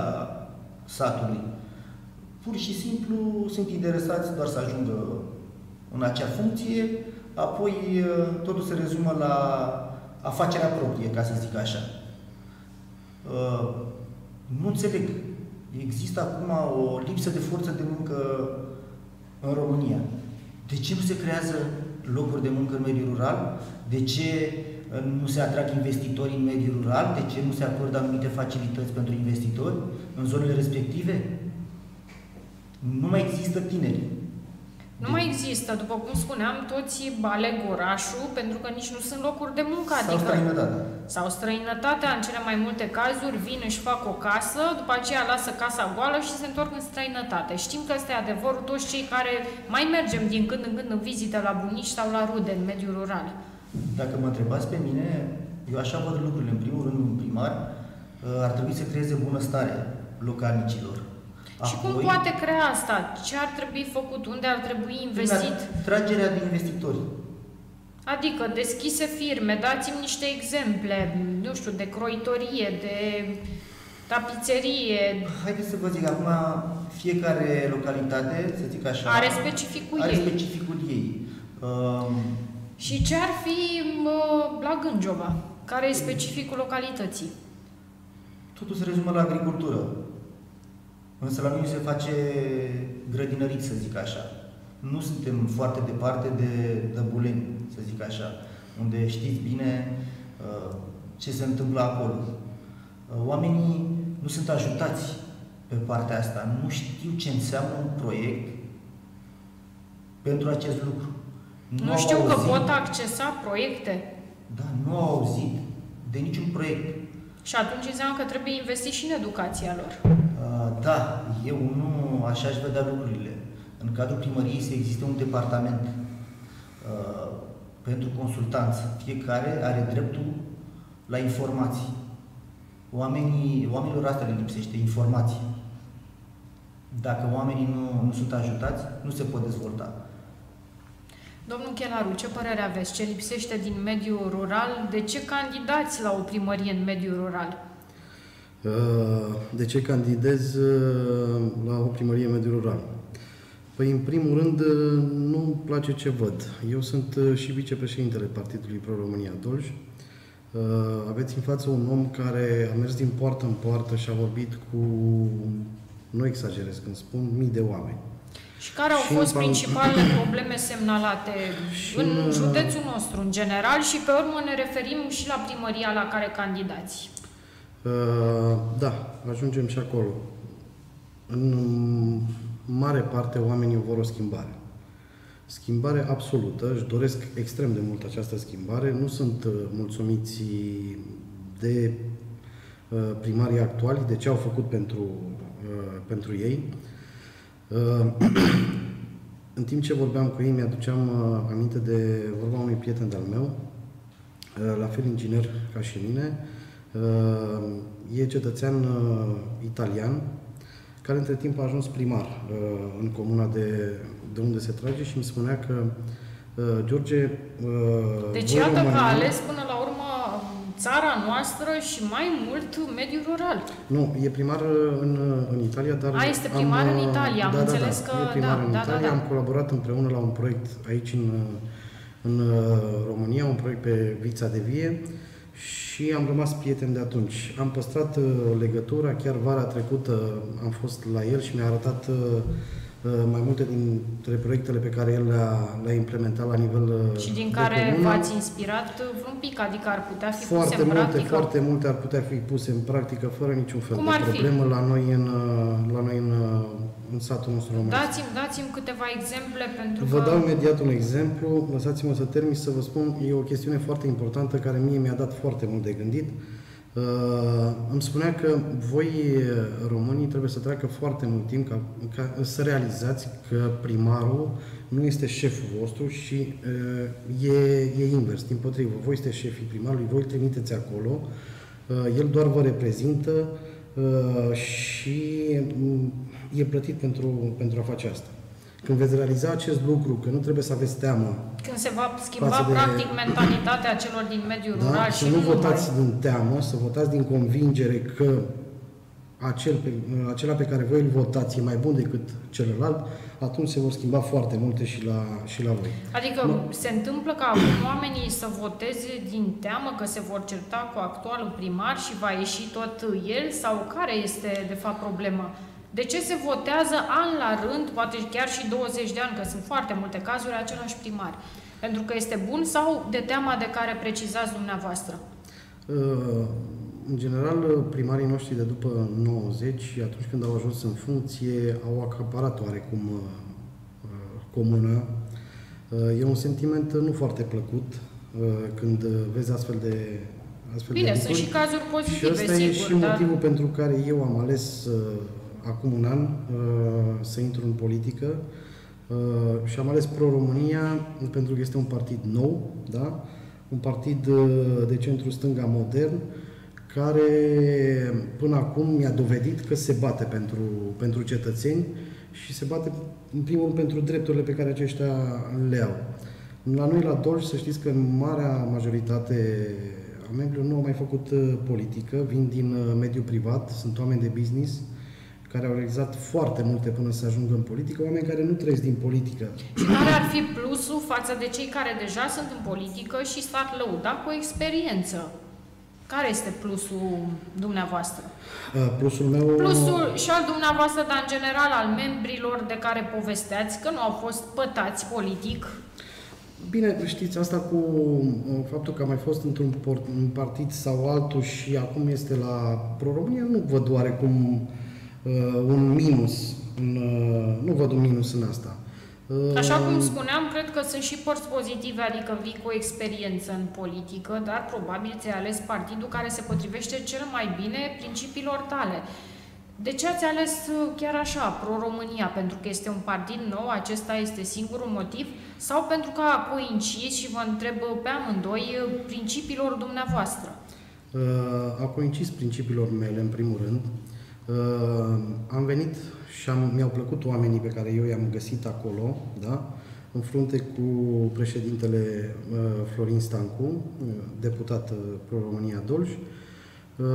S10: satului. Pur și simplu sunt interesați doar să ajungă în acea funcție, apoi uh, totul se rezumă la afacerea proprie, ca să zic așa. Uh, nu înțeleg. Există acum o lipsă de forță de muncă în România. De ce nu se creează locuri de muncă în mediul rural? De ce uh, nu se atrag investitori în mediul rural? De ce nu se acordă anumite facilități pentru investitori în zonele respective? Nu mai există tineri.
S1: Nu mai există, după cum spuneam, toți aleg orașul pentru că nici nu sunt locuri de muncă.
S10: Sau adică, străinătatea.
S1: Sau străinătatea, în cele mai multe cazuri, vin, își fac o casă, după aceea lasă casa goală și se întorc în străinătate. Știm că este adevărul toți cei care mai mergem din când în când în vizită la bunici sau la rude în mediul rural.
S10: Dacă mă întrebați pe mine, eu așa văd lucrurile. În primul rând, un primar ar trebui să creeze bunăstare localnicilor
S1: și cum poate crea asta? Ce ar trebui făcut? Unde ar trebui investit?
S10: Tragerea de investitori.
S1: Adică deschise firme, dați-mi niște exemple, nu știu, de croitorie, de tapiserie.
S10: Haideți să vă zic, acum fiecare localitate, să zic așa,
S1: are specificul
S10: are
S1: ei.
S10: specificul ei. Um,
S1: și ce ar fi uh, la Gânjova? Care e specificul localității?
S10: Totul se rezumă la agricultură. Însă la noi se face grădinărit, să zic așa. Nu suntem foarte departe de Dăbuleni, să zic așa, unde știți bine uh, ce se întâmplă acolo. Uh, oamenii nu sunt ajutați pe partea asta, nu știu ce înseamnă un proiect pentru acest lucru.
S1: Nu, nu știu auzit, că pot accesa proiecte.
S10: Da, nu au auzit de niciun proiect.
S1: Și atunci înseamnă că trebuie investit și în educația lor.
S10: Uh, da, eu nu așa aș vedea lucrurile. În cadrul primăriei să existe un departament uh, pentru consultanță. Fiecare are dreptul la informații. Oamenii, oamenilor asta le lipsește, informații. Dacă oamenii nu, nu sunt ajutați, nu se pot dezvolta.
S1: Domnul Chelaru, ce părere aveți? Ce lipsește din mediul rural? De ce candidați la o primărie în mediul rural?
S11: Uh, de ce candidez uh, la o primărie mediu rural? Păi, în primul rând, uh, nu-mi place ce văd. Eu sunt și vicepreședintele Partidului Pro-România Dolj. Aveți în față un om care a mers din poartă în poartă și a vorbit cu, nu exagerez când spun, mii de oameni.
S1: Și care au și fost în... principalele probleme semnalate în, în județul nostru, în general, și pe urmă ne referim și la primăria la care candidați?
S11: Uh, da, ajungem și acolo. În mare parte oamenii vor o schimbare. Schimbare absolută, își doresc extrem de mult această schimbare, nu sunt uh, mulțumiți de uh, primarii actuali, de ce au făcut pentru, pentru ei. În timp ce vorbeam cu ei, mi-aduceam aminte de vorba unui prieten de-al meu, la fel inginer ca și mine, Uh, e cetățean uh, italian, care între timp a ajuns primar uh, în comuna de, de unde se trage și îmi spunea că George...
S1: Deci iată România... că a ales până la urmă țara noastră și mai mult mediul rural.
S11: Nu, e primar în, în Italia, dar...
S1: A, este primar
S11: am,
S1: în Italia, am
S11: da,
S1: înțeles
S11: da, da,
S1: că...
S11: E primar
S1: da,
S11: în
S1: da,
S11: Italia,
S1: da, da.
S11: am colaborat împreună la un proiect aici în, în România, un proiect pe Vița de Vie și am rămas prieteni de atunci. Am păstrat uh, legătura, chiar vara trecută am fost la el și mi-a arătat uh, uh, mai multe dintre proiectele pe care el le-a, le-a implementat la nivel uh,
S1: Și din
S11: de
S1: care
S11: comună.
S1: v-ați inspirat vreun pic, adică ar putea fi
S11: Foarte
S1: puse în
S11: multe,
S1: practică.
S11: foarte multe ar putea fi puse în practică fără niciun fel
S1: Cum
S11: de
S1: ar fi?
S11: problemă la noi în, uh, la noi în, uh, în satul nostru român.
S1: Dați-mi, dați-mi câteva exemple pentru
S11: Vă
S1: că...
S11: dau imediat un exemplu, lăsați-mă să termin și să vă spun, e o chestiune foarte importantă care mie mi-a dat foarte mult de gândit. Uh, îmi spunea că voi, uh, românii, trebuie să treacă foarte mult timp ca, ca să realizați că primarul nu este șeful vostru și uh, e, e invers, din potrivă. Voi sunteți șefii primarului, voi îl trimiteți acolo, uh, el doar vă reprezintă uh, și mm, e plătit pentru, pentru a face asta. Când veți realiza acest lucru, că nu trebuie să aveți teamă
S1: Când se va schimba
S11: Față de-
S1: practic mentalitatea celor din mediul
S11: da?
S1: rural
S11: să
S1: și
S11: nu
S1: numai.
S11: votați din teamă, să votați din convingere că acel pe, acela pe care voi îl votați e mai bun decât celălalt, atunci se vor schimba foarte multe și la, și la voi.
S1: Adică se întâmplă ca acum oamenii să voteze din teamă că se vor certa cu actualul primar și va ieși tot el sau care este de fapt problema? De ce se votează an la rând, poate chiar și 20 de ani, că sunt foarte multe cazuri, același primar? Pentru că este bun sau de teama de care precizați dumneavoastră?
S11: Uh, În general, primarii noștri de după 90, atunci când au ajuns în funcție, au acaparat oarecum uh, uh, comuna. Uh, E un sentiment nu foarte plăcut uh, când vezi astfel de astfel
S1: Bine,
S11: de
S1: sunt
S11: lucruri.
S1: și cazuri
S11: Și
S1: pozitive,
S11: ăsta
S1: sigur,
S11: e și
S1: dar...
S11: motivul pentru care eu am ales uh, acum un an uh, să intru în politică uh, și am ales Pro-România pentru că este un partid nou, da? un partid uh, de centru-stânga modern, care până acum mi-a dovedit că se bate pentru, pentru cetățeni și se bate în primul rând pentru drepturile pe care aceștia le au. La noi, la Dolj, să știți că în marea majoritate a membrilor nu au mai făcut uh, politică, vin din uh, mediul privat, sunt oameni de business care au realizat foarte multe până să ajungă în politică, oameni care nu trăiesc din politică.
S1: Și care ar fi plusul față de cei care deja sunt în politică și s-ar lăuda cu experiență? Care este plusul dumneavoastră?
S11: Uh, Plusul meu...
S1: Plusul și al dumneavoastră, dar în general al membrilor de care povesteați, că nu au fost pătați politic.
S11: Bine, știți, asta cu uh, faptul că a mai fost într-un port- un partid sau altul și acum este la Pro-România, nu văd oarecum uh, un minus. În, uh, nu văd un minus în asta. Uh,
S1: Așa cum spuneam, cred că sunt și părți pozitive, adică vii cu o experiență în politică, dar probabil ți-ai ales partidul care se potrivește cel mai bine principiilor tale. De ce ați ales uh, chiar așa, Pro-România? Pentru că este un partid nou, acesta este singurul motiv? Sau pentru că a coincis și vă întreb uh, pe amândoi uh, principiilor dumneavoastră?
S11: Uh, a coincis principiilor mele, în primul rând. Uh, am venit și am, mi-au plăcut oamenii pe care eu i-am găsit acolo, da? în frunte cu președintele uh, Florin Stancu, uh, deputat uh, Pro-România Dolj. Uh,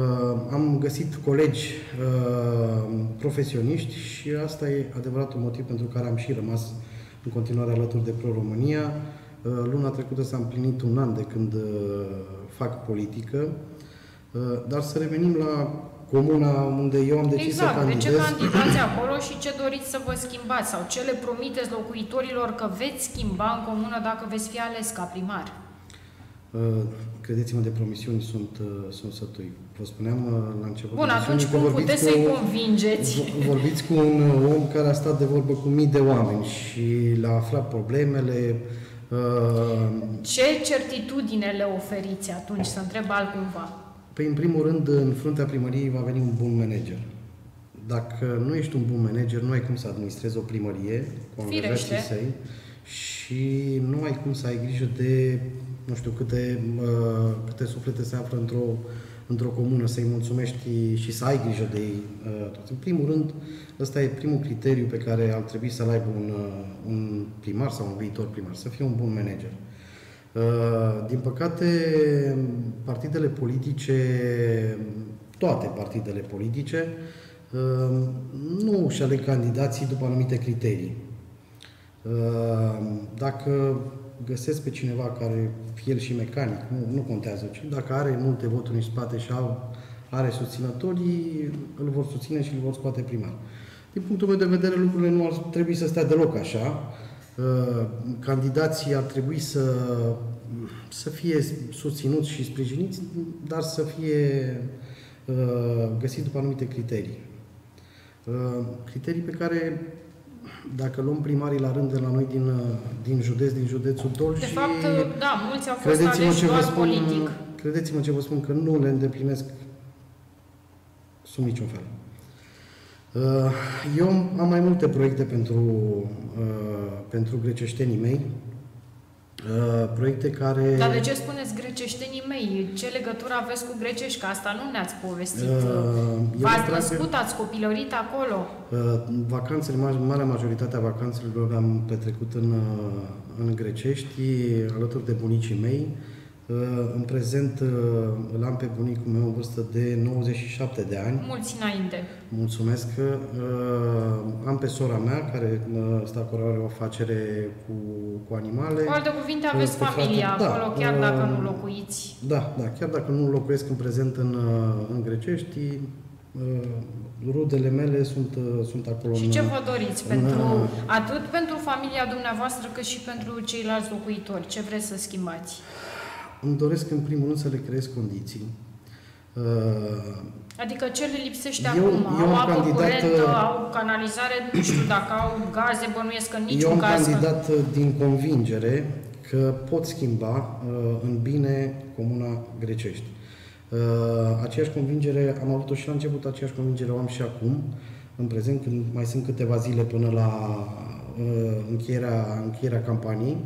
S11: am găsit colegi uh, profesioniști și asta e adevăratul motiv pentru care am și rămas în continuare alături de Pro-România. Uh, luna trecută s-a împlinit un an de când uh, fac politică, uh, dar să revenim la comuna unde eu am decis
S1: exact,
S11: să
S1: de
S11: candidez.
S1: ce candidați acolo și ce doriți să vă schimbați? Sau ce le promiteți locuitorilor că veți schimba în comună dacă veți fi ales ca primar?
S11: Uh, Credeți-mă, de promisiuni sunt, uh, sunt sătui. Vă spuneam uh, la început.
S1: Bun, atunci
S11: emisiunii că
S1: cum
S11: vorbiți
S1: puteți
S11: cu-
S1: să-i convingeți?
S11: vo- Vorbiți cu un uh, om care a stat de vorbă cu mii de oameni și le-a aflat problemele. uh,
S1: Ce certitudine le oferiți atunci, să întreb altcumva?
S11: Păi, în primul rând, în fruntea primăriei va veni un bun manager. Dacă nu ești un bun manager, nu ai cum să administrezi o primărie cu angajații
S1: Firește.
S11: săi și nu ai cum să ai grijă de, nu știu, câte, uh, câte suflete se află într-o, într-o comună, să-i mulțumești și să ai grijă de ei. uh, toți. În primul rând, ăsta e primul criteriu pe care ar trebui să-l aibă un, uh, un primar sau un viitor primar, să fie un bun manager. Din păcate, partidele politice, toate partidele politice, nu își aleg candidații după anumite criterii. Dacă găsesc pe cineva care, fie el și mecanic, nu, nu contează, ci dacă are multe voturi în spate și are susținătorii, îl vor susține și îl vor scoate primar. Din punctul meu de vedere, lucrurile nu ar trebui să stea deloc așa. Uh, candidații ar trebui să, să fie susținuți și sprijiniți, dar să fie uh, găsiți după anumite criterii. Uh, criterii pe care dacă luăm primarii la rând de la noi din, din județ, din județul Dolj
S1: De fapt, da, mulți au fost aleși
S11: ce
S1: doar
S11: spun,
S1: politic.
S11: Credeți-mă ce vă spun, că nu le îndeplinesc sub niciun fel. Uh, eu am mai multe proiecte pentru, uh, pentru greceștenii mei, uh, proiecte care...
S1: Dar de ce spuneți greceștenii mei? Ce legătură aveți cu grecești? Că asta nu ne-ați povestit. V-ați născut, ați copilărit acolo?
S11: Vacanțele, marea majoritatea vacanțelor le-am petrecut în, în grecești, alături de bunicii mei. Uh, în prezent uh, îl am pe bunicul meu în vârstă de 97 de ani.
S1: Mulți înainte.
S11: Mulțumesc. Uh, am pe sora mea, care stă acolo, are o afacere cu, cu animale.
S1: Cu alte cuvinte, aveți familia frate, acolo, da, chiar dacă nu locuiți.
S11: Da, da, chiar dacă nu locuiesc în prezent în, în Grecești, rudele mele sunt, sunt acolo.
S1: Și în, ce vă doriți? În, pentru, atât pentru familia dumneavoastră, cât și pentru ceilalți locuitori? Ce vreți să schimbați?
S11: Îmi doresc în primul rând să le creez condiții.
S1: Uh, adică ce le lipsește eu, acum? Eu au apă candidat, curentă, uh, au canalizare, nu știu dacă au gaze, bănuiesc că niciun
S11: Eu am
S1: caz
S11: candidat că... Uh, din convingere că pot schimba în bine comuna Grecești. Aceeași convingere am avut-o și la început, aceeași convingere o am și acum, în prezent, când mai sunt câteva zile până la încheierea, încheierea campaniei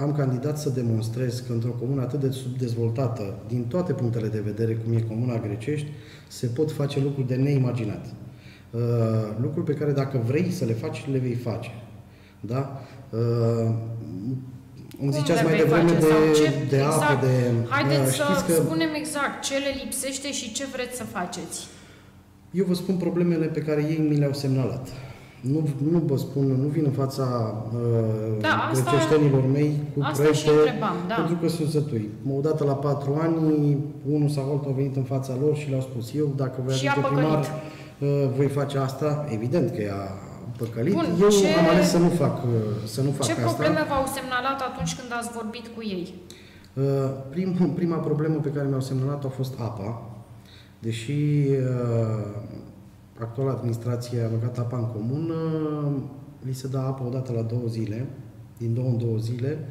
S11: am candidat să demonstrez că într-o comună atât de subdezvoltată, din toate punctele de vedere, cum e comuna Grecești, se pot face lucruri de neimaginat. Uh, lucruri pe care dacă vrei să le faci, le vei face. Da? Uh, îmi ziceați mai devreme de, ce, de
S1: exact.
S11: apă, de...
S1: Haideți uh, să că spunem exact ce le lipsește și ce vreți să faceți.
S11: Eu vă spun problemele pe care ei mi le-au semnalat. Nu, nu vă spun, nu vin în fața uh, da, greceștenilor mei cu
S1: asta
S11: proiecte,
S1: întrebam, da.
S11: pentru că sunt sătui. Odată la patru ani, unul sau altul a venit în fața lor și le-au spus eu, dacă voi ajunge primar, uh, voi face asta. Evident că ea păcălit. Bun, eu ce, am ales să nu fac, uh, să nu fac
S1: ce
S11: asta.
S1: Ce probleme v-au semnalat atunci când ați vorbit cu ei?
S11: Uh, prim, prima problemă pe care mi-au semnalat a fost apa. Deși uh, actuala administrație a băgat apa în comun, li se dă apă odată la două zile, din două în două zile.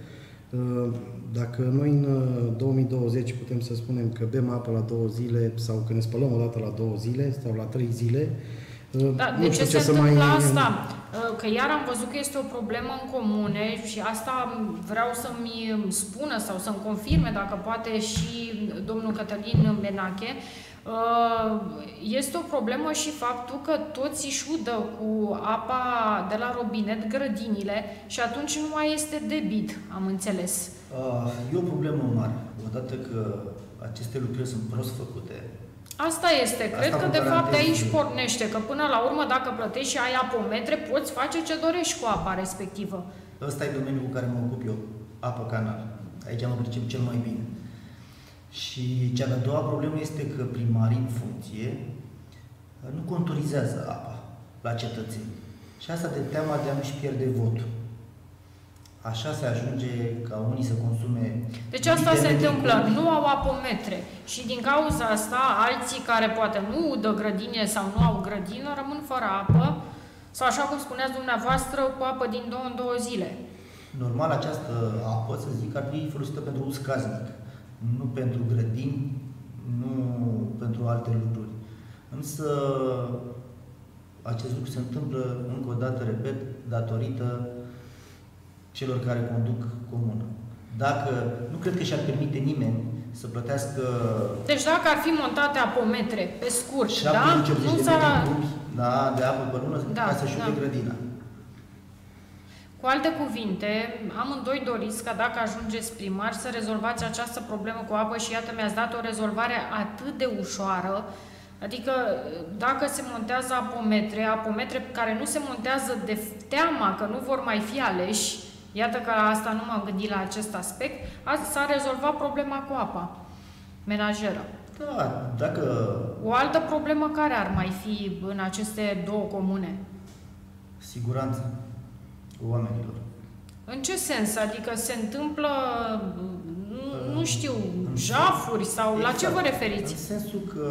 S11: Dacă noi în 2020 putem să spunem că bem apă la două zile sau că ne spălăm odată la două zile sau la trei zile,
S1: da, de ce se întâmplă mai... asta? Că iar am văzut că este o problemă în comune și asta vreau să-mi spună sau să-mi confirme, dacă poate, și domnul Cătălin Benache, Uh, este o problemă și faptul că toți își udă cu apa de la robinet grădinile și atunci nu mai este debit, am înțeles.
S10: Uh, e o problemă mare. Odată că aceste lucruri sunt prost făcute,
S1: Asta este. Cred Asta că, de fapt, de aici pornește. Că, până la urmă, dacă plătești și ai apometre, poți face ce dorești cu apa respectivă.
S10: Ăsta e domeniul cu care mă ocup eu. Apă canal. Aici mă pricep cel mai bine. Și cea de-a doua problemă este că primarii în funcție uh, nu contorizează apa la cetățeni. Și asta de teama de a nu-și pierde votul. Așa se ajunge ca unii să consume...
S1: Deci asta se întâmplă. Nu au apometre. Și din cauza asta, alții care poate nu udă grădine sau nu au grădină, rămân fără apă. Sau așa cum spuneați dumneavoastră, cu apă din două în două zile.
S10: Normal, această apă, să zic, ar fi folosită pentru uz casnic nu pentru grădini, nu pentru alte lucruri. Însă acest lucru se întâmplă, încă o dată, repet, datorită celor care conduc comuna. Dacă, nu cred că și-ar permite nimeni să plătească...
S1: Deci dacă ar fi montate apometre, pe scurt, da?
S10: Nu s-a... da, de apă pe lună, da, ca să-și da. grădina.
S1: Cu alte cuvinte, amândoi doriți ca dacă ajungeți primar să rezolvați această problemă cu apă și iată mi-ați dat o rezolvare atât de ușoară, adică dacă se montează apometre, apometre care nu se montează de teama că nu vor mai fi aleși, iată că asta nu m-am gândit la acest aspect, s-a rezolvat problema cu apa menajeră.
S10: Da, dacă...
S1: O altă problemă care ar mai fi în aceste două comune?
S10: Siguranța oamenilor.
S1: În ce sens? Adică se întâmplă, nu, nu știu, jafuri sau exact. la ce vă exact. referiți?
S10: În sensul că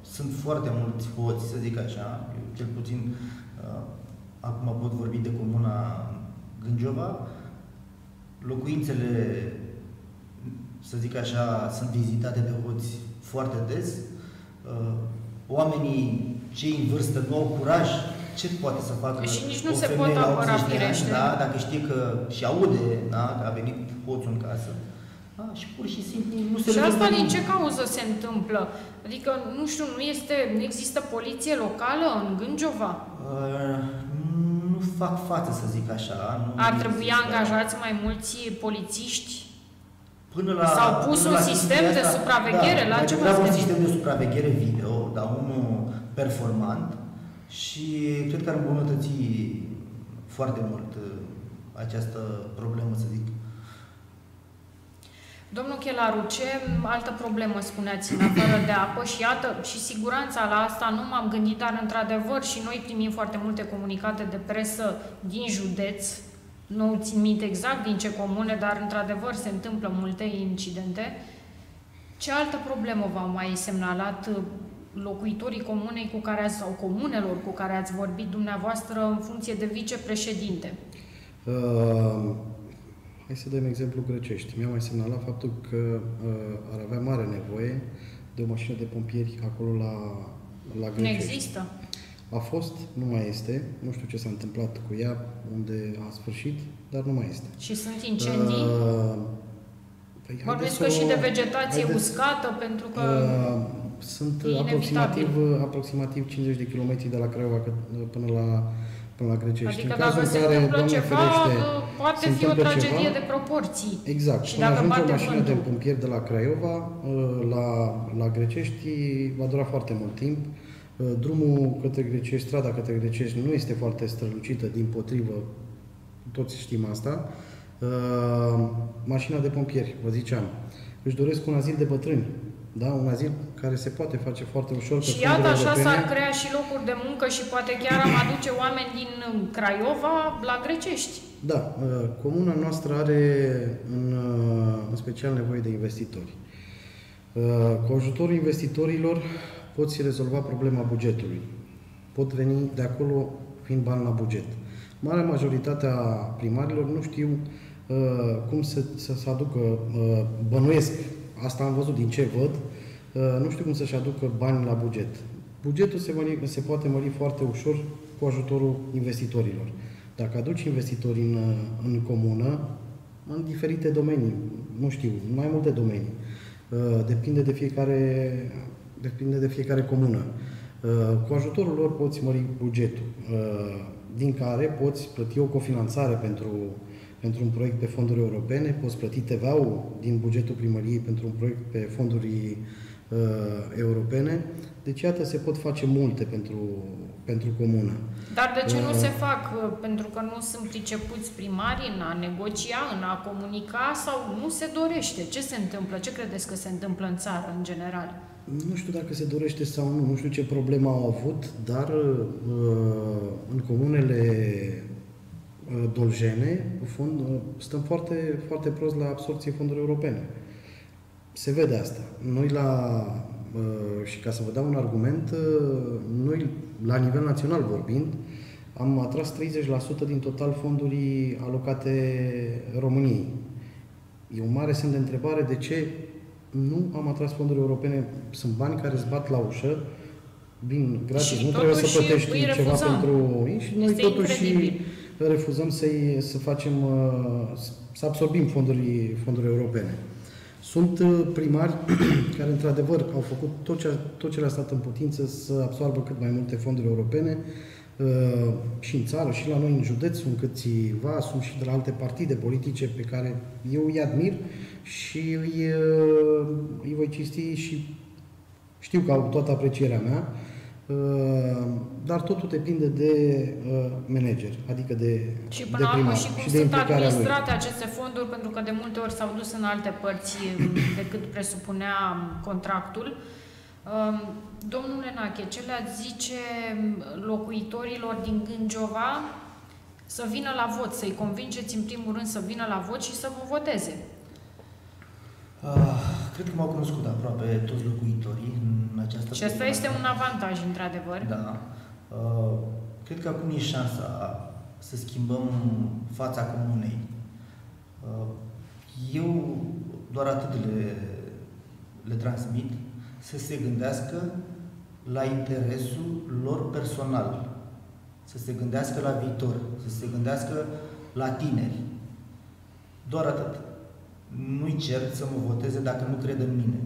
S10: sunt foarte mulți hoți, să zic așa, eu cel puțin uh, acum pot vorbi de comuna Gângiova, locuințele, să zic așa, sunt vizitate de hoți foarte des, uh, oamenii cei în vârstă nu au curaj ce poate să facă
S1: și nici nu se pot apăra firește.
S10: Da, dacă știe că și aude da, că a venit hoțul în casă. Da, și pur și simplu nu se
S1: Și asta din ce cauză se întâmplă? Adică, nu știu, nu, este, nu există poliție locală în Gângiova? Uh,
S10: nu fac față, să zic așa. Nu
S1: Ar trebui angajați mai mulți polițiști
S10: Până la,
S1: S-au pus un sistem asta, de supraveghere? Da, la ce vă
S10: un sistem de supraveghere video, dar unul performant, și cred că ar îmbunătăți foarte mult uh, această problemă, să zic.
S1: Domnul Chelaru, ce altă problemă spuneați în afară de apă și iată, și siguranța la asta nu m-am gândit, dar într-adevăr și noi primim foarte multe comunicate de presă din județ, nu țin minte exact din ce comune, dar într-adevăr se întâmplă multe incidente. Ce altă problemă v-au mai semnalat locuitorii comunei cu care ați, sau comunelor cu care ați vorbit dumneavoastră în funcție de vicepreședinte? Uh,
S11: hai să dăm exemplu Grecești. Mi-a mai semnalat faptul că uh, ar avea mare nevoie de o mașină de pompieri acolo la, la Grecești.
S1: Nu există?
S11: A fost, nu mai este. Nu știu ce s-a întâmplat cu ea, unde a sfârșit, dar nu mai este.
S1: Și sunt incendii? Uh, Păi, Vorbesc că și de vegetație haideți, uscată, pentru că uh,
S11: sunt aproximativ, aproximativ 50 de kilometri de la Craiova până la, până la Grecești.
S1: Adică în cazul dacă în care, se întâmplă ceva, ferește, poate fi o tragedie ceva, de proporții.
S11: Exact. Și dacă ajunge o mașină de pompieri de la Craiova uh, la, la Grecești, va dura foarte mult timp. Uh, drumul către Grecești, strada către Grecești nu este foarte strălucită, din potrivă, toți știm asta. Uh, mașina de pompieri, vă ziceam, își doresc un azil de bătrâni da? Un azil care se poate face foarte ușor.
S1: Și iată așa europene. s-ar crea și locuri de muncă și poate chiar am aduce oameni din Craiova la Grecești.
S11: Da, uh, comuna noastră are în, uh, în special nevoie de investitori. Uh, cu ajutorul investitorilor poți rezolva problema bugetului. Pot veni de acolo fiind bani la buget. Marea majoritatea primarilor nu știu uh, cum să, să, să aducă, uh, bănuiesc asta am văzut din ce văd, uh, nu știu cum să-și aducă bani la buget. Bugetul se, mări, se poate mări foarte ușor cu ajutorul investitorilor. Dacă aduci investitori în, uh, în comună, în diferite domenii, nu știu, în mai multe domenii, uh, depinde de fiecare, depinde de fiecare comună. Cu ajutorul lor poți mări bugetul, din care poți plăti o cofinanțare pentru pentru un proiect pe fonduri europene, poți plăti TVA-ul din bugetul primăriei pentru un proiect pe fonduri uh, europene. Deci, iată, se pot face multe pentru, pentru comună.
S1: Dar de ce uh, nu se fac? Pentru că nu sunt pricepuți primari în a negocia, în a comunica sau nu se dorește? Ce se întâmplă? Ce credeți că se întâmplă în țară, în general?
S11: Nu știu dacă se dorește sau nu, nu știu ce problemă au avut, dar uh, în comunele Uh, dolgene, fond, uh, stăm foarte, foarte prost la absorție fonduri europene. Se vede asta. Noi la, uh, și ca să vă dau un argument, noi la nivel național vorbind, am atras 30% din total fonduri alocate României. E un mare semn de întrebare de ce nu am atras fonduri europene. Sunt bani care îți bat la ușă, vin gratis, nu trebuie să plătești ceva pentru ei și noi este totuși incredibil refuzăm să să facem, uh, să absorbim fonduri, fonduri europene. Sunt uh, primari care, într-adevăr, au făcut tot ce, tot ce le-a stat în putință să absorbă cât mai multe fonduri europene. uh, și în țară, și la noi în județ sunt câțiva, sunt și de la alte partide politice pe care eu îi admir și îi, uh, îi voi cinsti și știu că au toată aprecierea mea, uh, dar totul depinde de uh, manager, adică de
S1: Și
S11: de
S1: până la urmă
S11: primar
S1: și cum
S11: și de
S1: sunt
S11: implicarea lui.
S1: administrate aceste fonduri, pentru că de multe ori s-au dus în alte părți decât presupunea contractul. Um, Domnule Nache, ce le-ați zice locuitorilor din Gângiova să vină la vot, să-i convingeți în primul rând să vină la vot și să vă voteze?
S10: Uh, cred că m-au cunoscut aproape toți locuitorii în această
S1: Și asta
S10: perioadă.
S1: este un avantaj, într-adevăr.
S10: Da. Uh, cred că acum e șansa să schimbăm fața comunei. Uh, eu doar atât le, le transmit să se gândească la interesul lor personal, să se gândească la viitor, să se gândească la tineri. Doar atât. Nu-i cer să mă voteze dacă nu cred în mine.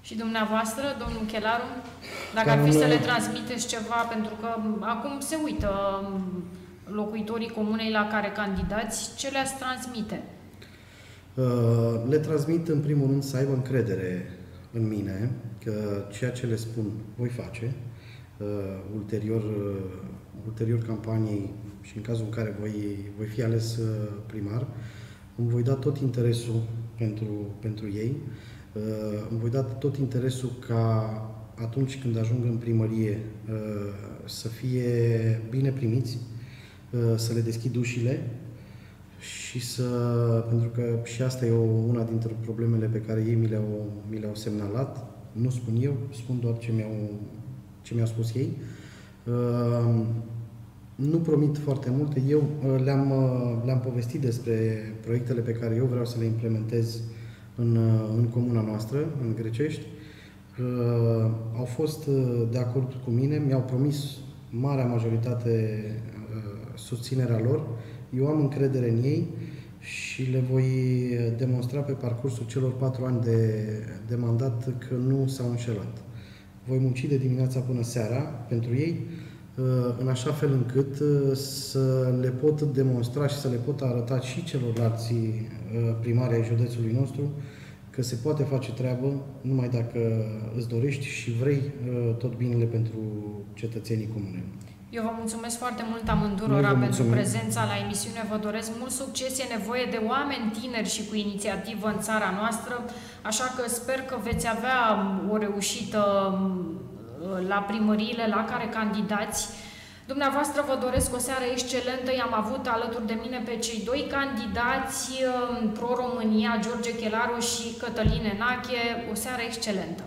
S1: Și dumneavoastră, domnul Chelaru, dacă
S11: Ca
S1: ar fi
S11: un-
S1: să le transmiteți ceva, pentru că m, acum se uită m, locuitorii comunei la care candidați, ce le-ați transmite?
S11: Uh, Le transmit în primul rând să aibă încredere în mine, că ceea ce le spun voi face. Uh, Ulterior, uh, ulterior campaniei și în cazul în care voi, voi fi ales uh, primar, îmi voi da tot interesul pentru, pentru ei, Uh, îmi voi da tot interesul ca atunci când ajung în primărie uh, să fie bine primiți, uh, să le deschid ușile, și să, pentru că și asta e o, una dintre problemele pe care ei mi le-au, mi le-au semnalat, nu spun eu, spun doar ce mi-au, ce mi-au spus ei. Uh, nu promit foarte multe, eu uh, le-am, uh, le-am povestit despre proiectele pe care eu vreau să le implementez în, uh, în comuna noastră, în Grecești. Uh, au fost uh, de acord cu mine, mi-au promis marea majoritate uh, susținerea lor. Eu am încredere în ei și le voi demonstra pe parcursul celor patru ani de, de mandat că nu s-au înșelat. Voi munci de dimineața până seara pentru ei, uh, în așa fel încât uh, să le pot demonstra și să le pot arăta și celorlalți uh, primari ai județului nostru că se poate face treabă numai dacă îți dorești și vrei uh, tot binele pentru cetățenii comune.
S1: Eu vă mulțumesc foarte mult
S11: Noi
S1: amândurora
S11: vă
S1: pentru
S11: mulțumim.
S1: prezența la emisiune. Vă doresc mult succes. E nevoie de oameni tineri și cu inițiativă în țara noastră, așa că sper că veți avea o reușită Uh, la primăriile la care candidați. Dumneavoastră vă doresc o seară excelentă. I-am avut alături de mine pe cei doi candidați um, pro-România, George Chelaru și Cătălin Enache. O seară excelentă!